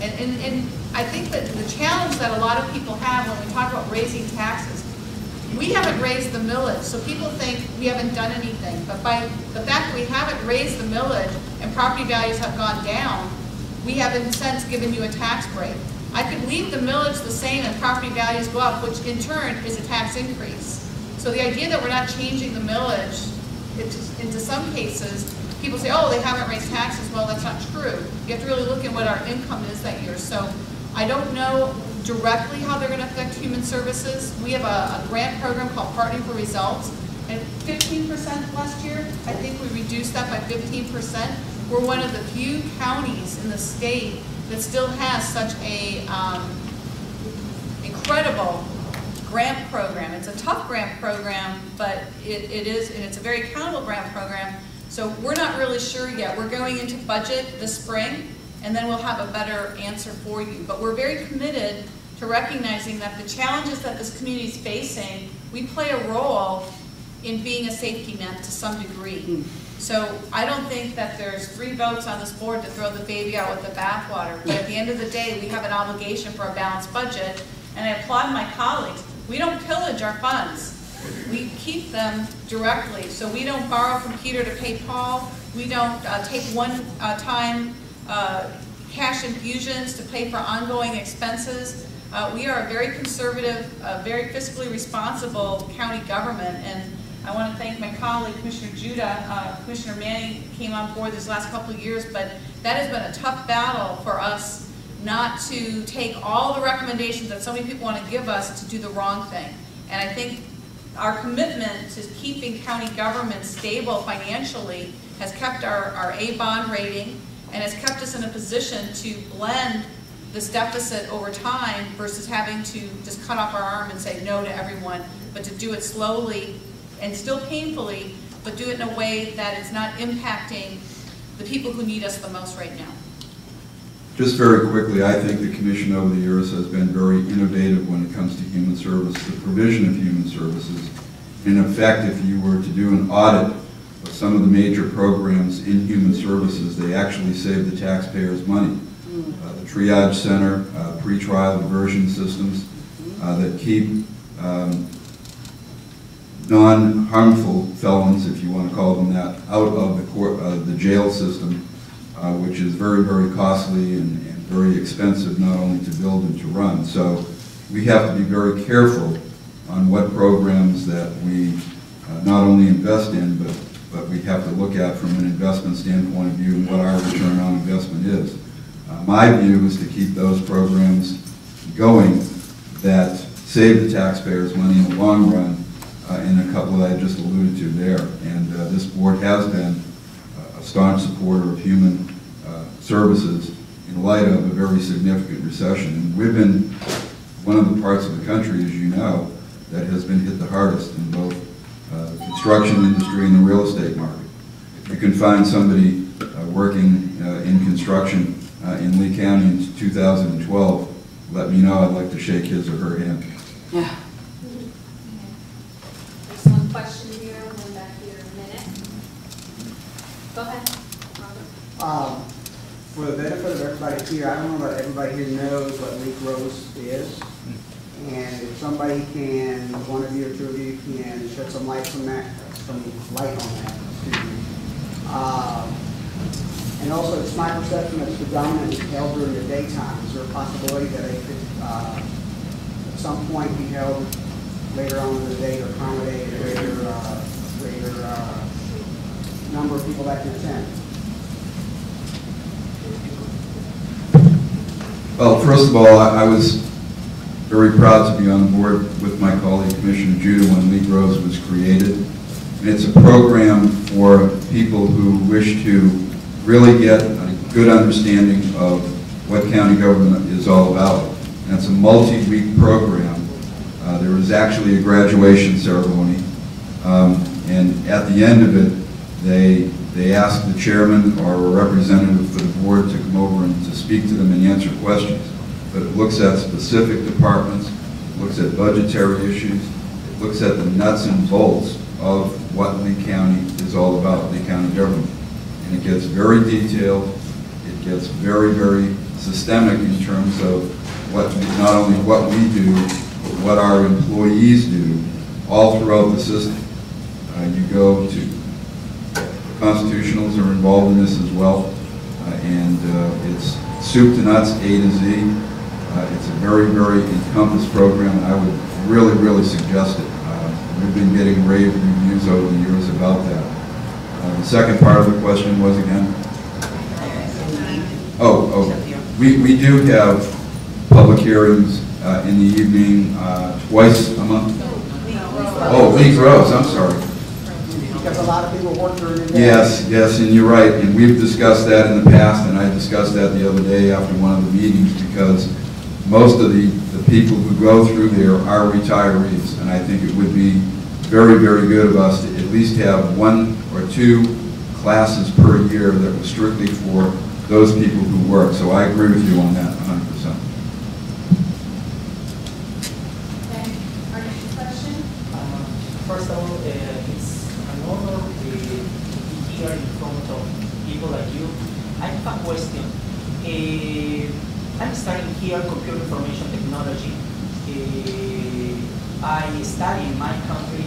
Speaker 6: And, and, and I think that the challenge that a lot of people have when we talk about raising taxes, we haven't raised the millage, so people think we haven't done anything. But by the fact that we haven't raised the millage and property values have gone down, we have in a sense given you a tax break. I could leave the millage the same and property values go up, which in turn is a tax increase. So the idea that we're not changing the millage, it- into some cases, people say, oh, they haven't raised taxes. Well, that's not true. You have to really look at what our income is that year. So I don't know directly how they're going to affect human services. We have a, a grant program called Partnering for Results, and 15% last year, I think we reduced that by 15%. We're one of the few counties in the state that still has such a um, incredible grant program. It's a tough grant program, but it, it is, and it's a very accountable grant program. So we're not really sure yet. We're going into budget this spring, and then we'll have a better answer for you. But we're very committed to recognizing that the challenges that this community is facing, we play a role in being a safety net to some degree. So I don't think that there's three votes on this board to throw the baby out with the bathwater. But at the end of the day, we have an obligation for a balanced budget, and I applaud my colleagues. We don't pillage our funds. We keep them directly. So we don't borrow from Peter to pay Paul. We don't uh, take one-time uh, cash infusions to pay for ongoing expenses. Uh, we are a very conservative, uh, very fiscally responsible county government, and I want to thank my colleague, Commissioner Judah. Uh, Commissioner Manning came on board these last couple of years, but that has been a tough battle for us not to take all the recommendations that so many people want to give us to do the wrong thing. And I think our commitment to keeping county government stable financially has kept our, our A bond rating and has kept us in a position to blend this deficit over time versus having to just cut off our arm and say no to everyone, but to do it slowly and still painfully, but do it in a way that is not impacting the people who need us the most right now.
Speaker 7: Just very quickly, I think the commission over the years has been very innovative when it comes to human service, the provision of human services. In effect, if you were to do an audit of some of the major programs in human services, they actually save the taxpayers money. Uh, the triage center, uh, pretrial diversion systems uh, that keep um, non-harmful felons, if you want to call them that, out of the court, uh, the jail system, uh, which is very, very costly and, and very expensive not only to build and to run. So we have to be very careful on what programs that we uh, not only invest in, but, but we have to look at from an investment standpoint of view and what our return on investment is. Uh, my view is to keep those programs going that save the taxpayers money in the long run uh, in a couple that I just alluded to there. And uh, this board has been a staunch supporter of human uh, services in light of a very significant recession. And we've been one of the parts of the country, as you know, that has been hit the hardest in both uh, the construction industry and the real estate market. If you can find somebody uh, working in construction uh, in Lee County in 2012, let me know. I'd like to shake his or her hand. Yeah.
Speaker 3: There's one question here, one back here in a minute. Go ahead, Robert.
Speaker 13: Um, For the benefit of everybody here, I don't know that everybody here knows what Lee Grows is. And if somebody can, one of you or two of you can shed some light on that, some light on that, excuse me. Um, And also, it's my perception that it's predominantly held during the daytime. Is there a possibility that it could, uh, at some point be held later on in the day to accommodate a greater, uh, greater uh, number of people that can attend?
Speaker 7: Well, first of all, I I was very proud to be on board with my colleague Commissioner Judah when Lee Grows was created. And it's a program for people who wish to really get a good understanding of what county government is all about. And it's a multi-week program. Uh, There is actually a graduation ceremony. Um, And at the end of it, they, they ask the chairman or a representative for the board to come over and to speak to them and answer questions. But it looks at specific departments, looks at budgetary issues, it looks at the nuts and bolts of what Lee County is all about, Lee County government. And it gets very detailed, it gets very, very systemic in terms of what, not only what we do, but what our employees do all throughout the system. Uh, You go to, constitutionals are involved in this as well, uh, and uh, it's soup to nuts, A to Z. Uh, It's a very, very encompassed program, I would really, really suggest it. Uh, We've been getting rave reviews over the years about that. The second part of the question was again? Oh, oh, we, we do have public hearings uh, in the evening uh, twice a month. Oh, Lee Grows, I'm sorry.
Speaker 13: Because a lot of people work during the day.
Speaker 7: Yes, yes, and you're right, and we've discussed that in the past, and I discussed that the other day after one of the meetings, because most of the, the people who go through there are retirees, and I think it would be very, very good of us to at least have one or two classes per year that were strictly for those people who work, so I agree with you on that hundred percent.
Speaker 14: Our next question?
Speaker 12: Uh, First of all, uh, it's an honor to be here in front of people like you. I have a question. Uh, I'm studying here computer information technology. Uh, I study in my country.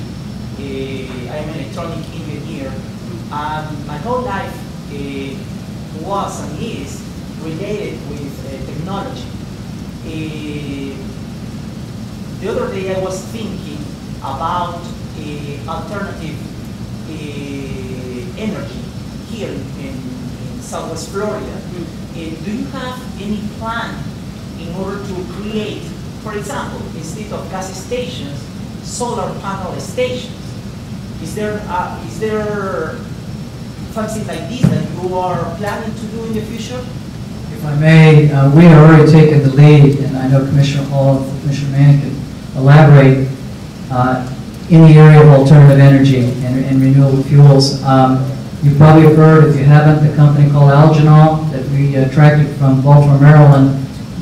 Speaker 12: Uh, I'm an electronic engineer. And my whole life uh, was and is related with uh, technology. Uh, the other day I was thinking about uh, alternative uh, energy here in, in Southwest Florida. Uh, do you have any plan in order to create, for example, instead of gas stations, solar panel stations? Is there, uh, is there something like this that you are planning to do in the future?
Speaker 4: If I may, uh, we have already taken the lead, and I know Commissioner Hall and Commissioner Mann can elaborate uh, in the area of alternative energy and and renewable fuels. Um, You probably have heard, if you haven't, the company called Algenol that we attracted from Baltimore, Maryland.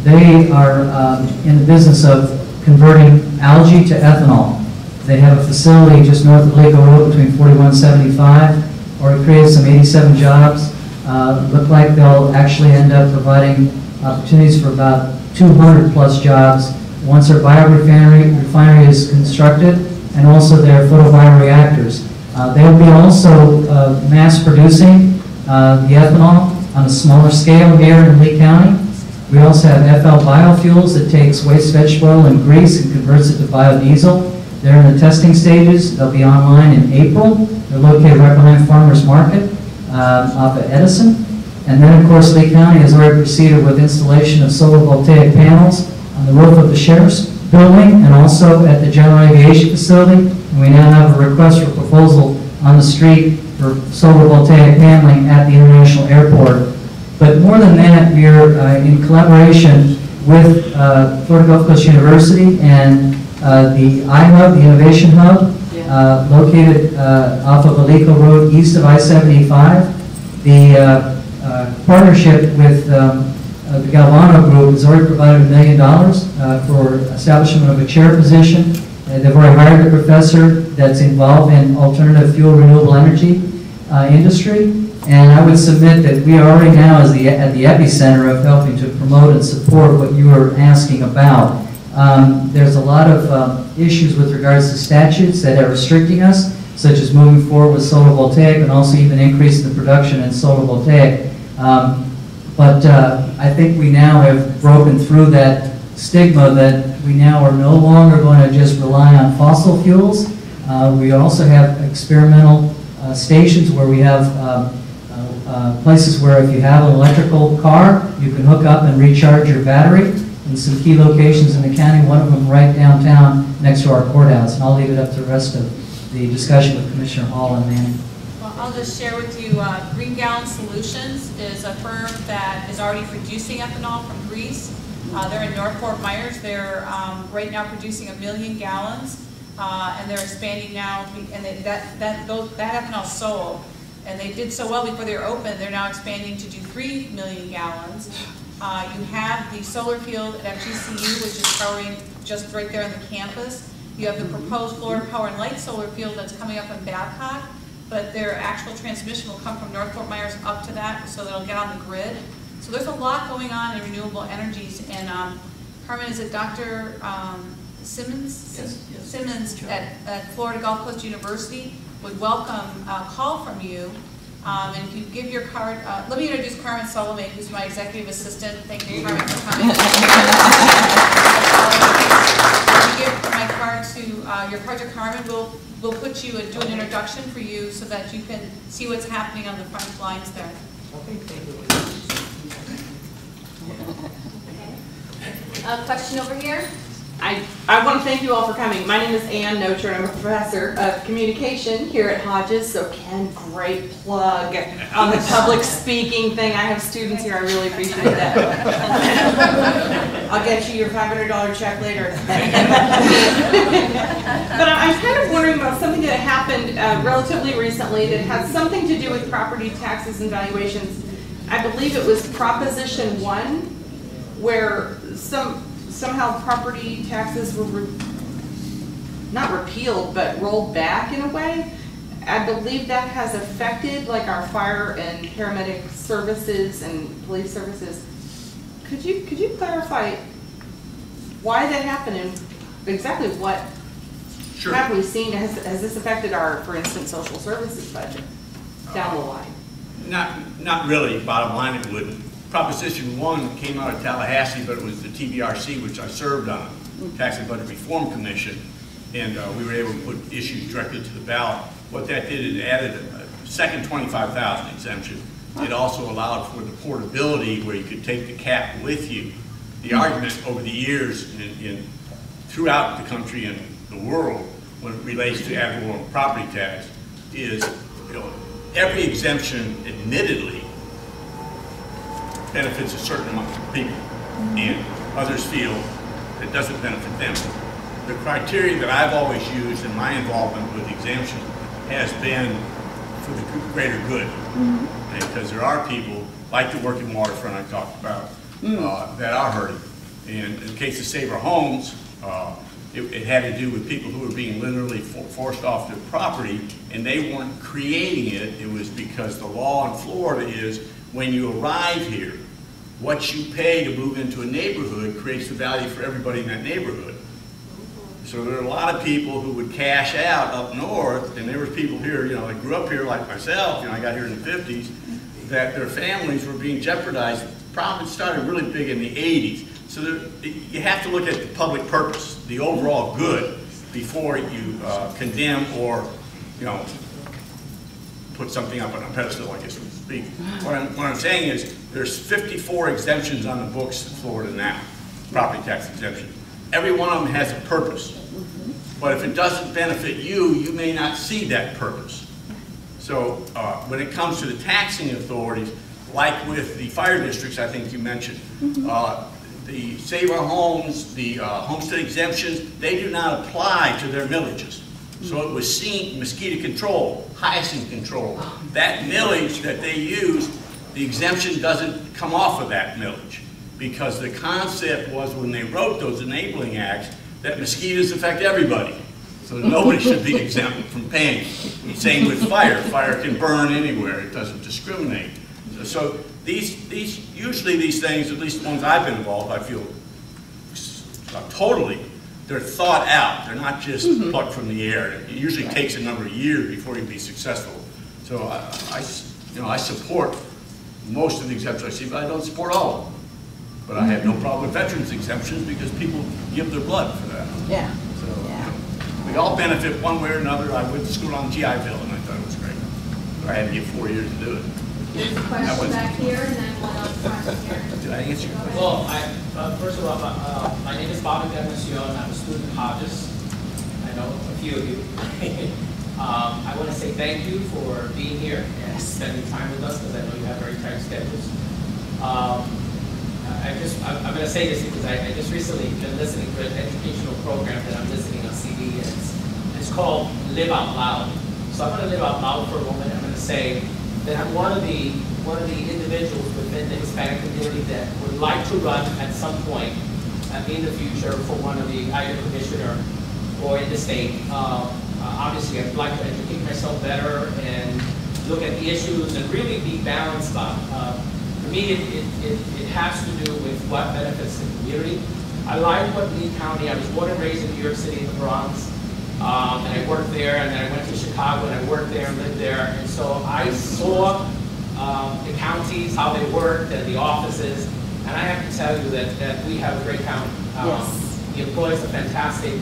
Speaker 4: They are um, in the business of converting algae to ethanol. They have a facility just north of Lake Road between 4175, or it created some 87 jobs. Uh, Look like they'll actually end up providing opportunities for about 200-plus jobs once their biorefinery refinery is constructed, and also their photobioreactors. Uh, They'll be also uh, mass producing uh, the ethanol on a smaller scale here in Lee County. We also have FL Biofuels that takes waste vegetable oil and grease and converts it to biodiesel. They're in the testing stages. They'll be online in April. They're located right behind Farmers Market um, off of Edison. And then, of course, Lee County has already proceeded with installation of solar voltaic panels on the roof of the sheriff's building and also at the general aviation facility. And we now have a request for proposal on the street for solar voltaic paneling at the international airport. But more than that, we are uh, in collaboration with uh, Florida Gulf Coast University and uh, the iHub, the Innovation Hub, uh, located uh, off of Alico Road east of I-75. The uh, uh, partnership with um, uh, the Galvano Group has already provided a million dollars uh, for establishment of a chair position. They've already hired a professor that's involved in alternative fuel renewable energy uh, industry. And I would submit that we are already now as the, at the epicenter of helping to promote and support what you are asking about. Um, There's a lot of um, issues with regards to statutes that are restricting us, such as moving forward with solar voltaic and also even increasing the production in solar voltaic. Um, But uh, I think we now have broken through that stigma that we now are no longer going to just rely on fossil fuels. Uh, We also have experimental uh, stations where we have um, uh, uh, places where if you have an electrical car, you can hook up and recharge your battery in some key locations in the county, one of them right downtown next to our courthouse, and I'll leave it up to the rest of the discussion with Commissioner Hall and Manning.
Speaker 6: Well, I'll just share with you, uh, Green Gallon Solutions is a firm that is already producing ethanol from grease. Uh, They're in North Fort Myers. They're um, right now producing a million gallons, uh, and they're expanding now, and they- that, that, that ethanol sold. And they did so well before they were open, they're now expanding to do 3 million gallons. Uh, You have the solar field at FGCU, which is powering just right there on the campus. You have the proposed Florida Power and Light solar field that's coming up in Babcock, but their actual transmission will come from North Fort Myers up to that, so they'll get on the grid. So there's a lot going on in renewable energies, and um, Carmen, is it Dr. um, Simmons?
Speaker 15: Yes, yes.
Speaker 6: Simmons at, at Florida Gulf Coast University would welcome a call from you. Um, and if you give your card, uh, let me introduce Carmen Solomon, who's my executive assistant. Thank you, Carmen, for coming. <laughs> If you give my card to, uh, your card to Carmen, we'll, we'll put you, and do an introduction for you so that you can see what's happening on the front lines there.
Speaker 12: Okay, thank you.
Speaker 16: A question over here? I, I want to thank you all for coming. My name is Ann Nocher, and I'm a professor of communication here at Hodges, so Ken, great plug on the public <laughs> speaking thing. I have students here, I really appreciate that. I'll get you your $500 check later. <laughs> But I- I'm kind of wondering about something that happened uh, relatively recently that has something to do with property taxes and valuations. I believe it was Proposition 1, where some, somehow property taxes were, re- not repealed, but rolled back in a way. I believe that has affected like our fire and paramedic services and police services. Could you, could you clarify why that happened and exactly what
Speaker 8: Sure.
Speaker 16: have we seen? Has, has this affected our, for instance, social services budget down the line?
Speaker 8: Not, not really, bottom line it wouldn't. Proposition one came out of Tallahassee, but it was the TBRC, which I served on, Tax and Budget Reform Commission, and uh, we were able to put issues directly to the ballot. What that did, it added a second 25,000 exemption. It also allowed for the portability where you could take the cap with you. The argument over the years in, in, throughout the country and the world when it relates to ad property tax is, you know, every exemption admittedly benefits a certain amount of people, and others feel it doesn't benefit them. The criteria that I've always used in my involvement with exemption has been for the greater good. Because there are people, like the working waterfront I talked about, uh, that are hurting. And in the case of Save Our Homes, uh, it, it had to do with people who were being literally for- forced off their property, and they weren't creating it. It was because the law in Florida is, when you arrive here, what you pay to move into a neighborhood creates the value for everybody in that neighborhood. So there are a lot of people who would cash out up north, and there were people here, you know, that grew up here like myself, you know, I got here in the fifties, that their families were being jeopardized. Problem started really big in the eighties. So there, you have to look at the public purpose, the overall good, before you uh, condemn or, you know, put something up on a pedestal, I guess speak. What I'm, what I'm saying is, there's 54 exemptions on the books in Florida now, property tax exemption. Every one of them has a purpose. But if it doesn't benefit you, you may not see that purpose. So uh, when it comes to the taxing authorities, like with the fire districts, I think you mentioned, uh, the Save Our Homes, the uh, homestead exemptions, they do not apply to their millages. So it was seen, mosquito control, hyacinth control, that millage that they use, the exemption doesn't come off of that millage. Because the concept was when they wrote those enabling acts, that mosquitoes affect everybody. So nobody should be exempt from paying. Same with fire. Fire can burn anywhere. It doesn't discriminate. So- So these, these, usually these things, at least the ones I've been involved, I feel totally, they're thought out. They're not just mm-hmm. plucked from the air. It usually takes a number of years before you be successful. So I, I you know, I support most of the exemptions I see, but I don't support all of them. But I have no problem with veterans exemptions because people give their blood for that.
Speaker 16: Yeah.
Speaker 8: So, you know, we all benefit one way or another. I went to school on the GI Bill and I thought it was great. But I had to get four years to do it.
Speaker 16: There's a question
Speaker 8: was-
Speaker 16: back here and then one up front here. <laughs>
Speaker 8: Did I answer your question?
Speaker 15: Well, I, uh, first of all, uh, my name is Bobby Demasio, and I'm a student at Hodges. I know a few of you. <laughs> Um, I want to say thank you for being here and spending time with us, because I know you have very tight schedules. Um, I I just, I'm, I'm gonna say this because I, I just recently been listening to an educational program that I'm listening on CD, and it's, it's called Live Out Loud. So I'm gonna live out loud for a moment, I'm gonna say that I'm one of the, one of the individuals within the Hispanic community that would like to run at some point uh, in the future for one of the, either commissioner or in the state. Um, Obviously, I'd like to educate myself better and look at the issues and really be balanced about, uh, for me, it, it, it it has to do with what benefits the community. I like what Lee County, I was born and raised in New York City in the Bronx, um, and I worked there, and then I went to Chicago, and I worked there and lived there, and so I saw, um, the counties, how they worked, and the offices, and I have to tell you that, that we have a great county. Um,
Speaker 16: Yes.
Speaker 15: The employees are fantastic.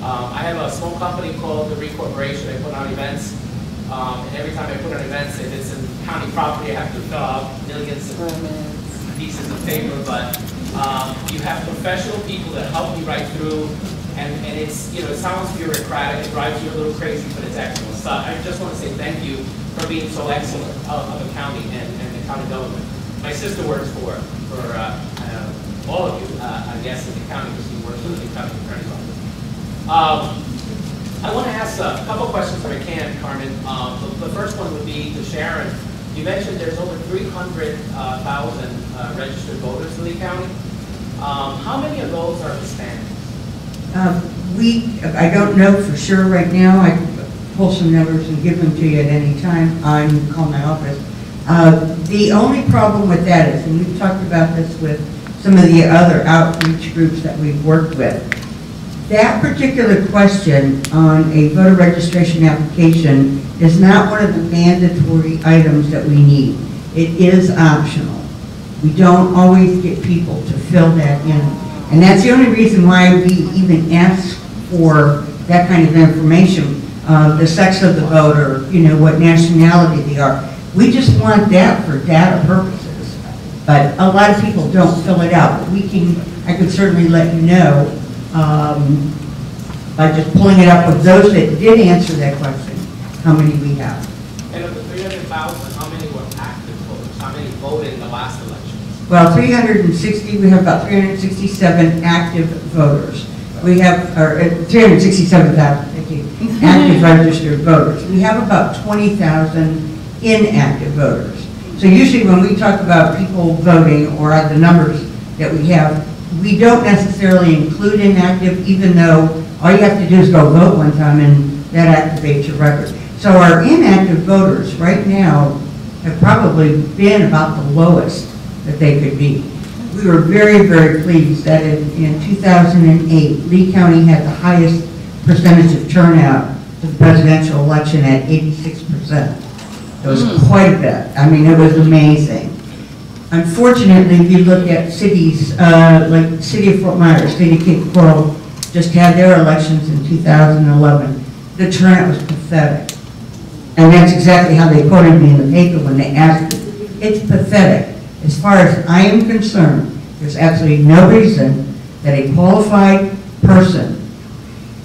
Speaker 15: Um, I have a small company called The Re Corporation, I put on events, um, and every time I put on events, if it's in county property, I have to fill out millions of pieces of paper, but, um, you have professional people that help you right through, and, and it's, you know, it sounds bureaucratic, it drives you a little crazy, but it's excellent stuff. I just want to say thank you for being so excellent of, of the county and, and the county government. My sister works for, for, uh, uh, all of you, uh, I guess, in the county, because she works for the county attorney's office. Um, I want to ask a couple questions if I can, Carmen. Um, The the first one would be to Sharon. You mentioned there's over 300,000 uh, registered voters in Lee County. Um, How many of those are Hispanic?
Speaker 5: Um, We, I don't know for sure right now, I pull some numbers and give them to you at any time, I can call my office. Uh, The only problem with that is, and we've talked about this with some of the other outreach groups that we've worked with, that particular question on a voter registration application is not one of the mandatory items that we need. It is optional. We don't always get people to fill that in. And that's the only reason why we even ask for that kind of information, uh, the sex of the voter, you know, what nationality they are. We just want that for data purposes. But a lot of people don't fill it out. We can, I could certainly let you know, um, by just pulling it up with those that did answer that question, how many we have.
Speaker 15: And of the 300,000, how many were active voters? How many voted in the last election?
Speaker 5: Well, 360, we have about 367 active voters. We have, or uh, 367,000, thank you, <laughs> active registered voters. We have about 20,000 inactive voters. So usually when we talk about people voting or the numbers that we have, we don't necessarily include inactive, even though all you have to do is go vote one time and that activates your record. So our inactive voters right now have probably been about the lowest that they could be. We were very, very pleased that in, in 2008, Lee County had the highest percentage of turnout to the presidential election at 86%. It was hmm. quite a bit. I mean, it was amazing. Unfortunately, if you look at cities, uh, like city of Fort Myers, city of Cape Coral, just had their elections in 2011. The turnout was pathetic. And that's exactly how they quoted me in the paper when they asked me. It's pathetic. As far as I am concerned, there's absolutely no reason that a qualified person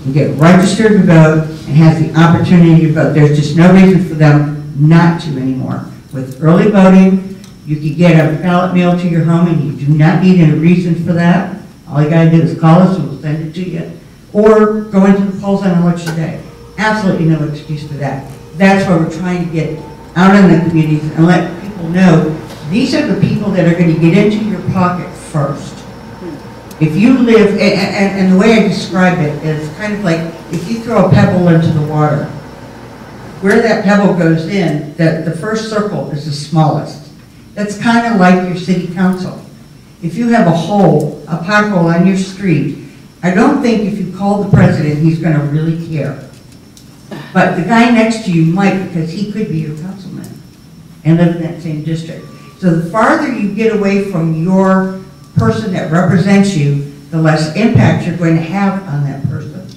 Speaker 5: can get registered to vote and has the opportunity to vote. There's just no reason for them not to anymore. With early voting, you could get a ballot mail to your home and you do not need any reason for that. All you gotta do is call us and we'll send it to you. Or go into the polls on election day. Absolutely no excuse for that. That's why we're trying to get out in the communities and let people know, these are the people that are gonna get into your pocket first. If you live, and, and, and the way I describe it is kind of like, if you throw a pebble into the water, where that pebble goes in, the, the first circle is the smallest. That's kind of like your city council. If you have a hole, a pothole on your street, I don't think if you call the president, he's gonna really care. But the guy next to you might, because he could be your councilman and live in that same district. So the farther you get away from your person that represents you, the less impact you're going to have on that person.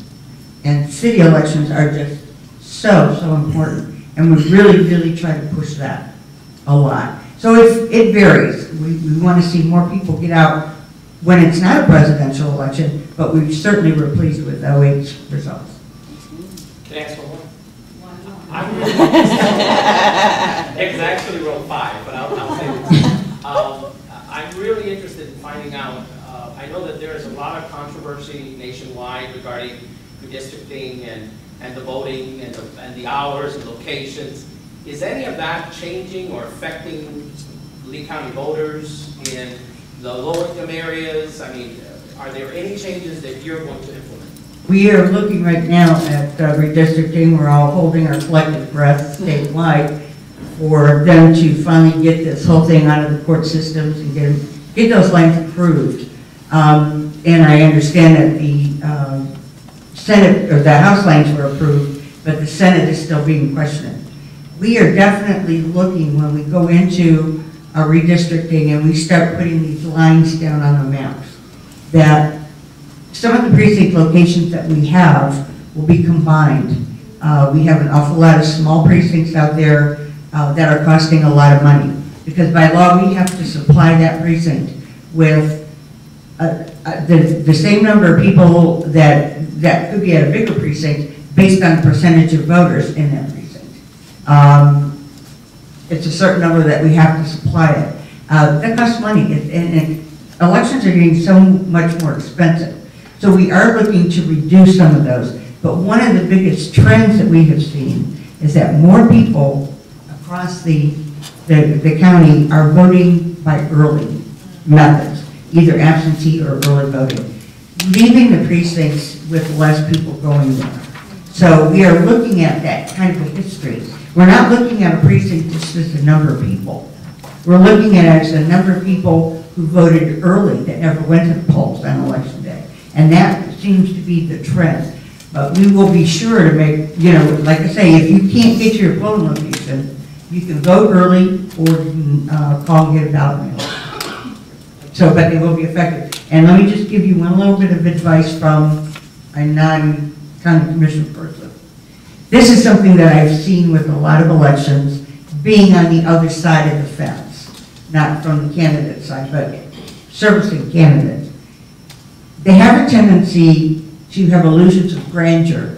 Speaker 5: And city elections are just so, so important. And we really, really try to push that a lot. So it, it varies. We, we want to see more people get out when it's not a presidential election, but we certainly were pleased with 08's results.
Speaker 15: Can I ask one more? I'm really interested. It's actually row five, but I'll, I'll say it. Um, I'm really interested in finding out, uh, I know that there is a lot of controversy nationwide regarding redistricting and, and the voting and the, and the hours and locations. Is any of that changing or affecting Lee County voters in the low-income areas? I mean, are there any changes that you're going to implement?
Speaker 5: We are looking right now at uh, redistricting, we're all holding our collective breath statewide for them to finally get this whole thing out of the court systems and get, get those lines approved. Um, And I understand that the um, Senate, or the House lines were approved, but the Senate is still being questioned. We are definitely looking, when we go into a redistricting and we start putting these lines down on the maps, that some of the precinct locations that we have will be combined. Uh, We have an awful lot of small precincts out there uh, that are costing a lot of money. Because by law, we have to supply that precinct with uh, uh, the, the same number of people that, that could be at a bigger precinct based on the percentage of voters in that precinct. Um, It's a certain number that we have to supply it. Uh, That costs money, It- and, elections are getting so much more expensive. So we are looking to reduce some of those. But one of the biggest trends that we have seen is that more people across the, the, the county are voting by early methods, either absentee or early voting, leaving the precincts with less people going there. So we are looking at that kind of a history. We're not looking at a precinct just as a number of people. We're looking at it as the number of people who voted early that never went to the polls on election day. And that seems to be the trend. But we will be sure to make, you know, like I say, if you can't get to your polling location, you can vote early or you can uh, call and get a ballot mail. So, but they will be effective. And let me just give you one little bit of advice from a non-county commission person. This is something that I've seen with a lot of elections, being on the other side of the fence, not from the candidate side, but servicing candidates. They have a tendency to have illusions of grandeur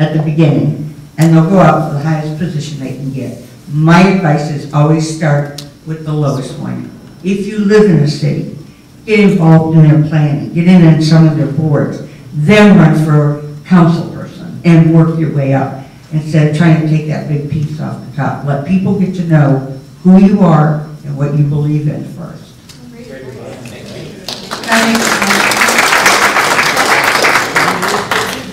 Speaker 5: at the beginning, and they'll go out for the highest position they can get. My advice is always start with the lowest one. If you live in a city, get involved in their planning, get in on some of their boards, then run for council and work your way up instead of trying to take that big piece off the top. Let people get to know who you are and what you believe in first.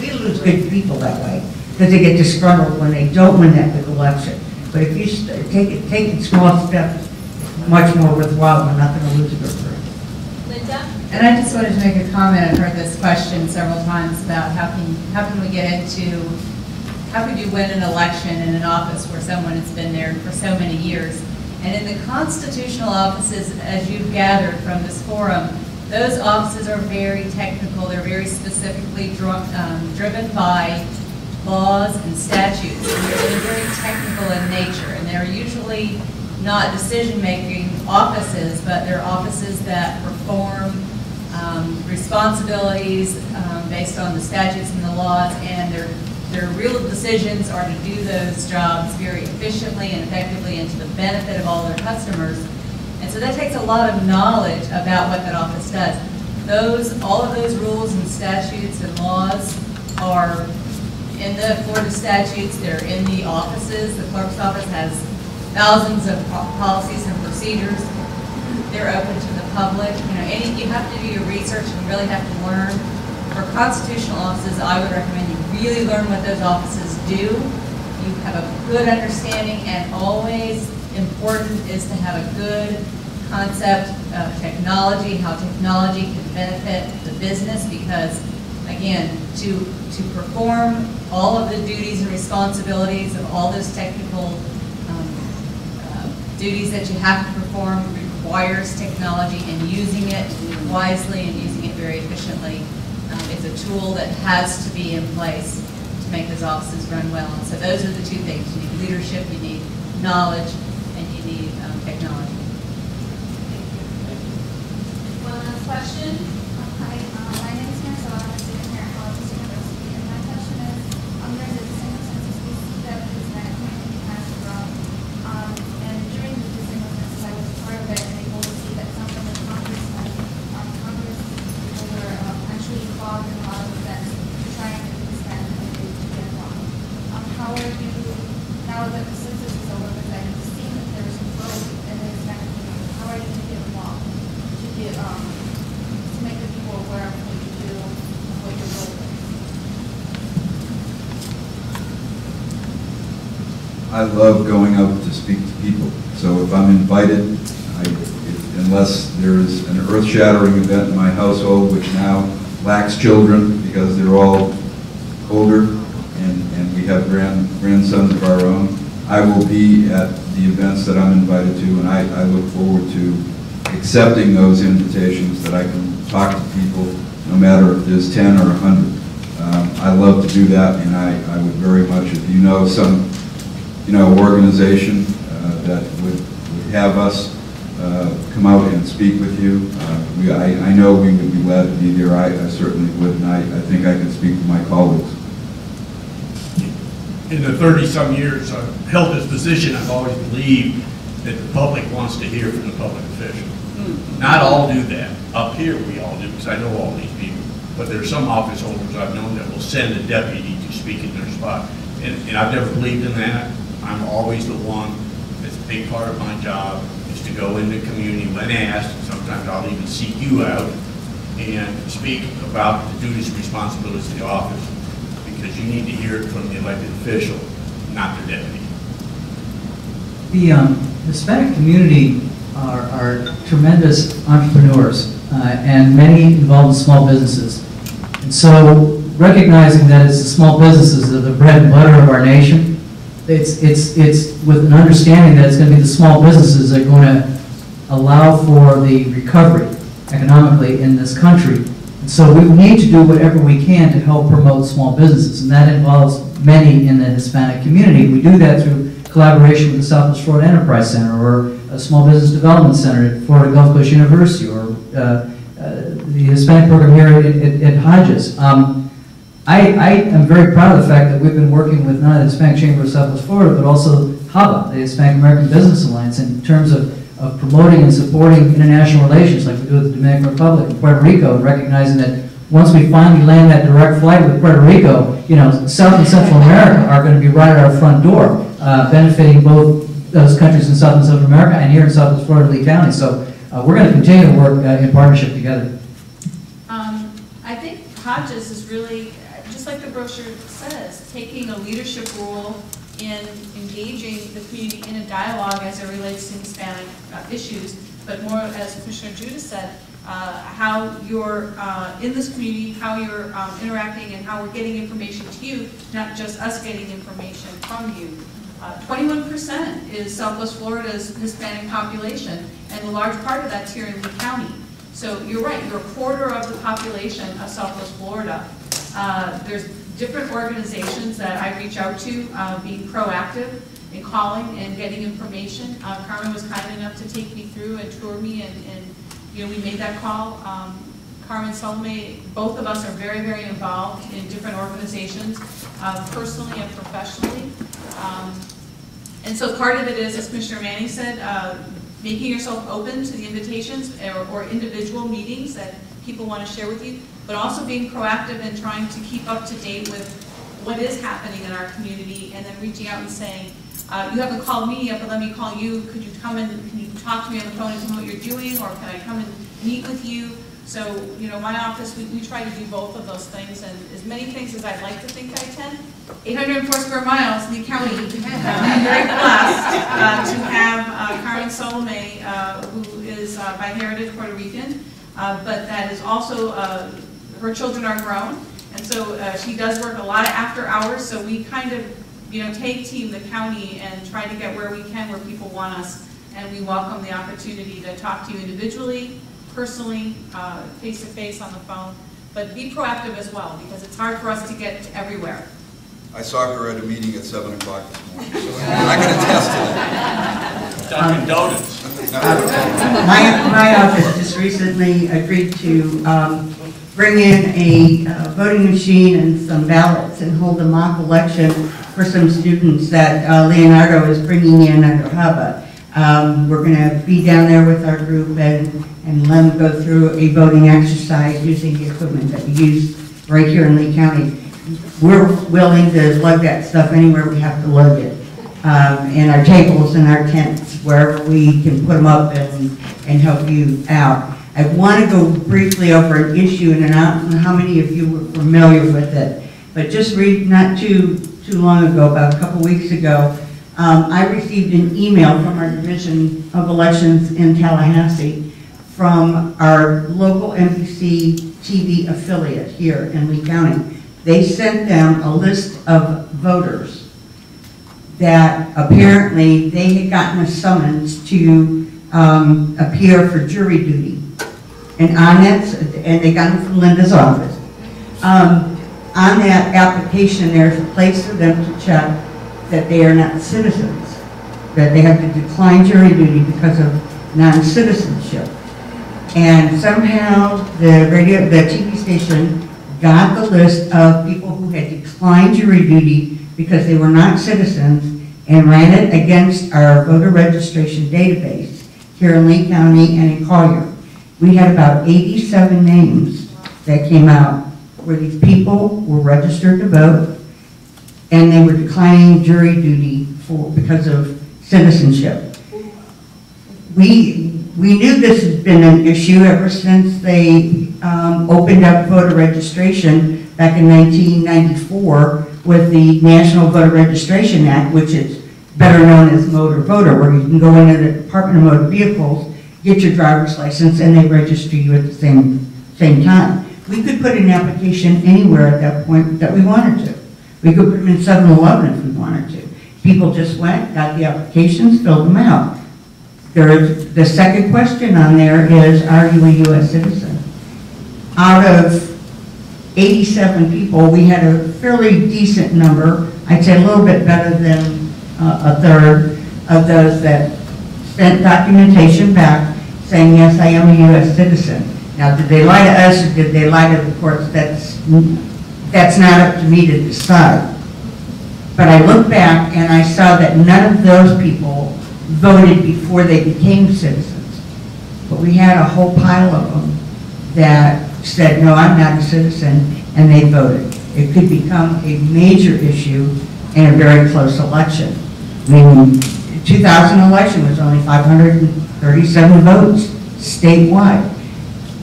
Speaker 5: We lose good people that way, because they get disgruntled when they don't win that big election. But if you take it, small steps, much more worthwhile, we're not gonna lose a good?
Speaker 9: And I just wanted to make a comment, I've heard this question several times about how can, how can we get into, how could you win an election in an office where someone has been there for so many years? And in the constitutional offices, as you've gathered from this forum, those offices are very technical, they're very specifically um, driven by laws and statutes, and they're very technical in nature, and they're usually not decision-making offices, but they're offices that perform um, responsibilities um, based on the statutes and the laws, and their, their real decisions are to do those jobs very efficiently and effectively and to the benefit of all their customers. And so that takes a lot of knowledge about what that office does. Those, all of those rules and statutes and laws are in the Florida statutes, they're in the offices. The clerk's office has thousands of policies and procedures. They're open to the public. You know, any, you have to do your research and really have to learn. For constitutional offices, I would recommend you really learn what those offices do. You have a good understanding and always important is to have a good concept of technology, how technology can benefit the business because again, to, to perform all of the duties and responsibilities of all those technical um, uh, duties that you have to perform requires technology and using it wisely and using it very efficiently um, is a tool that has to be in place to make those offices run well. And so those are the two things. You need leadership, you need knowledge, and you need um, technology.
Speaker 14: One last question. Hi, uh, my name is Marcella, I'm a student here at Hodges University, and my question is, under the single census, we see that there's an
Speaker 7: I love going out to speak to people. So if I'm invited, I, if- unless earth-shattering event in my household, which now lacks children because they're all older and, and we have grand, grandsons of our own, I will be at the events that I'm invited to and I, I look forward to accepting those invitations that I can talk to people, no matter if there's 10 or 100. Um, I love to do that, and I, I would very much, if you know some, you know, organization uh, that would, would have us come out and speak with you, uh, we, I, I know we would be glad to be there. I, I certainly would, and I, I think I can speak for my colleagues.
Speaker 8: In the 30-some years I've held this position, I've always believed that the public wants to hear from the public official. Not all do that. Up here, we all do, because I know all these people. But there are some office holders I've known that will send a deputy to speak in their spot. And, and I've never believed in that. I'm always the one, that's a big part of my job, is go in the community when asked. Sometimes I'll even seek you out and speak about the duties and responsibilities of the office. Because you need to hear it from the elected official, not the deputy.
Speaker 4: The um, Hispanic community are, are tremendous entrepreneurs, uh, and many involved in small businesses. And so, recognizing that it's the small businesses that are the bread and butter of our nation, it's, it's, it's with an understanding that it's going to be the small businesses that are going to allow for the recovery economically in this country. And so we need to do whatever we can to help promote small businesses, and that involves many in the Hispanic community. We do that through collaboration with the Southwest Florida Enterprise Center or a Small Business Development Center at Florida Gulf Coast University or uh, uh, the Hispanic program here at, at, at Hodges. Um, I, I am very proud of the fact that we've been working with not the Hispanic Chamber of Southwest Florida, but also HABA, the Hispanic American Business Alliance, in terms of, of promoting and supporting international relations like we do with the Dominican Republic and Puerto Rico, and recognizing that once we finally land that direct flight with Puerto Rico, you know, South and Central America are going to be right at our front door, uh, benefiting both those countries in South and Central America and here in Southwest Florida, Lee County. So uh, we're going to continue to work uh, in partnership together.
Speaker 6: Um, I think Hodges is really, just like the brochure says, taking a leadership role in engaging the community in a dialogue as it relates to Hispanic uh, issues, but more, as Commissioner Judah said, uh, how you're uh, in this community, how you're um, interacting, and how we're getting information to you, not just us getting information from you. Uh, 21% is Southwest Florida's Hispanic population, and a large part of that's here in Lee County. So you're right, you're a quarter of the population of Southwest Florida. Uh, There's different organizations that I reach out to, uh, being proactive in calling and getting information. Uh, Carmen was kind enough to take me through and tour me, and, and, you know, we made that call. Um, Carmen Salome, both of us are very, very involved in different organizations, uh, personally and professionally. Um, And so part of it is, as Commissioner Manning said, uh, making yourself open to the invitations or, or individual meetings that people want to share with you, but also being proactive and trying to keep up to date with what is happening in our community, and then reaching out and saying, uh, you haven't called me yet, but let me call you, could you come and can you talk to me on the phone and tell me what you're doing, or can I come and meet with you? So, you know, my office, we, we try to do both of those things, and as many things as I'd like to think I attend, 804 square miles, Lee County, I'm <laughs> very blessed uh, to have uh, Carmen Solome, uh, who is uh, by heritage Puerto Rican, uh, but that is also, uh, her children are grown, and so uh, she does work a lot of after hours, so we kind of, you know, take team the county and try to get where we can, where people want us, and we welcome the opportunity to talk to you individually, personally, uh, face-to-face on the phone, but be proactive as well, because it's hard for us to get everywhere.
Speaker 7: I saw her at a meeting at 7 o'clock this morning, so I can attest to that.
Speaker 8: Dunkin' Donuts. <laughs>
Speaker 5: My, my office just recently agreed to um, bring in a uh, voting machine and some ballots and hold a mock election for some students that uh, Leonardo is bringing in under HUBA. Um, We're going to be down there with our group and, and let them go through a voting exercise using the equipment that we use right here in Lee County. We're willing to lug that stuff anywhere we have to lug it. Um, in our tables and our tents, wherever we can put them up and, and help you out. I want to go briefly over an issue, and I don't know how many of you were familiar with it, but just read, not too, too long ago, about a couple weeks ago, Um, I received an email from our Division of Elections in Tallahassee from our local NBC TV affiliate here in Lee County. They sent them a list of voters that apparently they had gotten a summons to um, appear for jury duty. And on that, and they got them from Linda's office. Um, On that application, there's a place for them to check that they are not citizens, that they have to decline jury duty because of non-citizenship. And somehow the radio, the TV station got the list of people who had declined jury duty because they were not citizens and ran it against our voter registration database here in Lee County and in Collier. We had about 87 names that came out where these people were registered to vote and they were declining jury duty for, because of citizenship. We, we knew this had been an issue ever since they um, opened up voter registration back in 1994 with the National Voter Registration Act, which is better known as motor voter, where you can go into the Department of Motor Vehicles, get your driver's license, and they register you at the same, same time. We could put an application anywhere at that point that we wanted to. We could put them in 7-Eleven if we wanted to. People just went, got the applications, filled them out. There's, the second question on there is, are you a U.S. citizen? Out of 87 people, we had a fairly decent number, I'd say a little bit better than uh, a third of those that sent documentation back saying, yes, I am a U.S. citizen. Now, did they lie to us or did they lie to the courts? That's, that's not up to me to decide. But I look back and I saw that none of those people voted before they became citizens. But we had a whole pile of them that said, no, I'm not a citizen, and they voted. It could become a major issue in a very close election. I mean, 2000 election was only 537 votes statewide.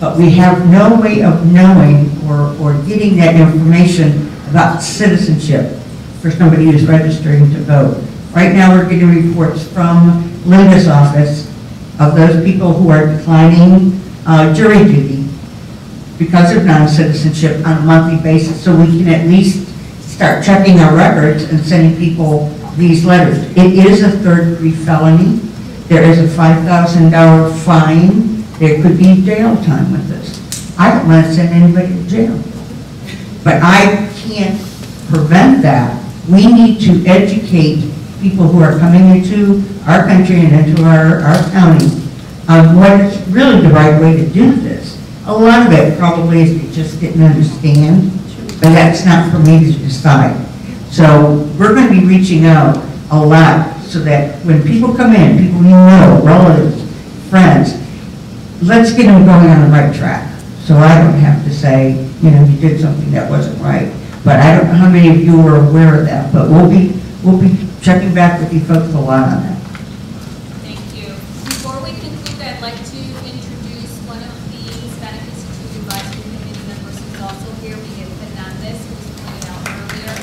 Speaker 5: But we have no way of knowing or, or getting that information about citizenship for somebody who's registering to vote. Right now, we're getting reports from Linda's office of those people who are declining uh, jury duty because of non-citizenship on a monthly basis, so we can at least start checking our records and sending people these letters. It is a third-degree felony. There is a $5,000 fine. There could be jail time with this. I don't want to send anybody to jail. But I can't prevent that. We need to educate people who are coming into our country and into our, our county on what is really the right way to do this. A lot of it probably is they just didn't understand, but that's not for me to decide. So we're going to be reaching out a lot so that when people come in, people you know, relatives, friends, let's get them going on the right track. So I don't have to say, you know, you did something that wasn't right. But I don't know how many of you are aware of that, but we'll be, we'll be checking back with you folks a lot on that.
Speaker 14: Thank you. Before we conclude, I'd like to introduce one of the Hispanic Institute Advisory Committee members who's also here, Miguel Fernandez, who was pointed out earlier.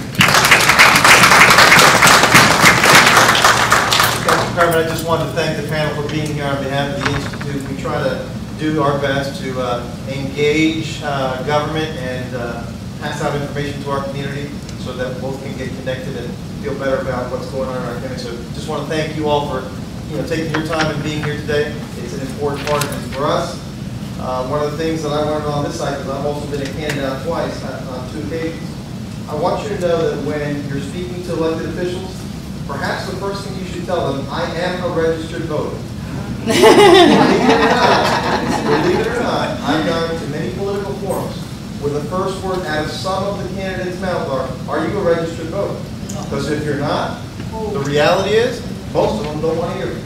Speaker 17: Thank you, Carmen. I just wanted to thank the panel for being here on behalf of the Institute. We try to do our best to uh, engage uh, government and uh, pass out information to our community so that both can get connected and feel better about what's going on in our community. So just want to thank you all for, you know, taking your time and being here today. It's an important part for us. Uh, One of the things that I learned on this side, because I've also been a candidate twice uh, on two occasions, I want you to know that when you're speaking to elected officials, perhaps the first thing you should tell them, I am a registered voter. Believe it or not, believe it or not, I've gone to many political forums where the first word out of some of the candidates' mouths are, are you a registered voter? Because if you're not, the reality is, most of them don't want to hear it.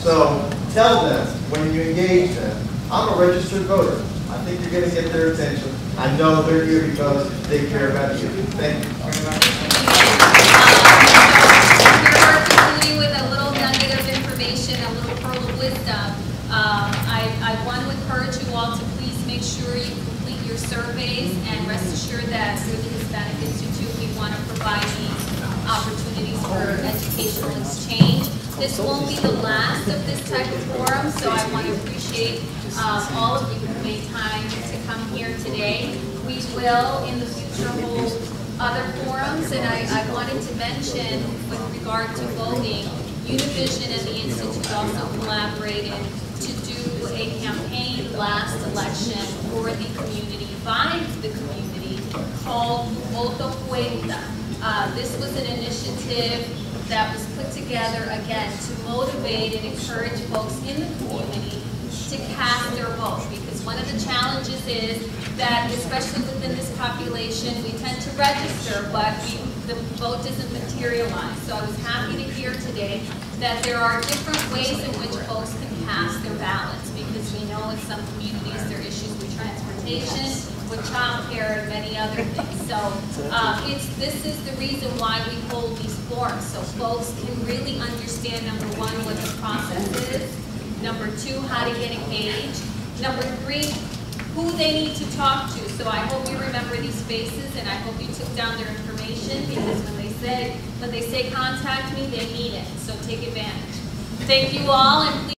Speaker 17: So tell them, when you engage them, I'm a registered voter. I think you're going to get their attention. I know they're here because they care about you. Thank you.
Speaker 14: Before concluding with a little nugget of information, a little pearl of wisdom, um, I, I want to encourage you all to please make sure you complete your surveys and rest assured that through the Hispanic Institute, we want to provide these opportunities for educational exchange. This won't be the last of this type of forum, so I want to appreciate um, all of you who made time to come here today. We will, in the future, hold other forums, and I, I wanted to mention, with regard to voting, Univision and the Institute also collaborated to do a campaign last election for the community, by the community, called Voto Cuenta. Uh, This was an initiative that was put together, again, to motivate and encourage folks in the community to cast their vote, because one of the challenges is that, especially within this population, we tend to register, but we, the vote doesn't materialize. So I was happy to hear today that there are different ways in which folks can cast their ballots, because we know in some communities there transportation, with childcare, and many other things. So, um, it's, this is the reason why we hold these forums, so folks can really understand, number one, what the process is, Number two, how to get engaged. Number three, who they need to talk to. So I hope you remember these faces and I hope you took down their information because when they say, when they say contact me, they mean it. So take advantage. Thank you all and please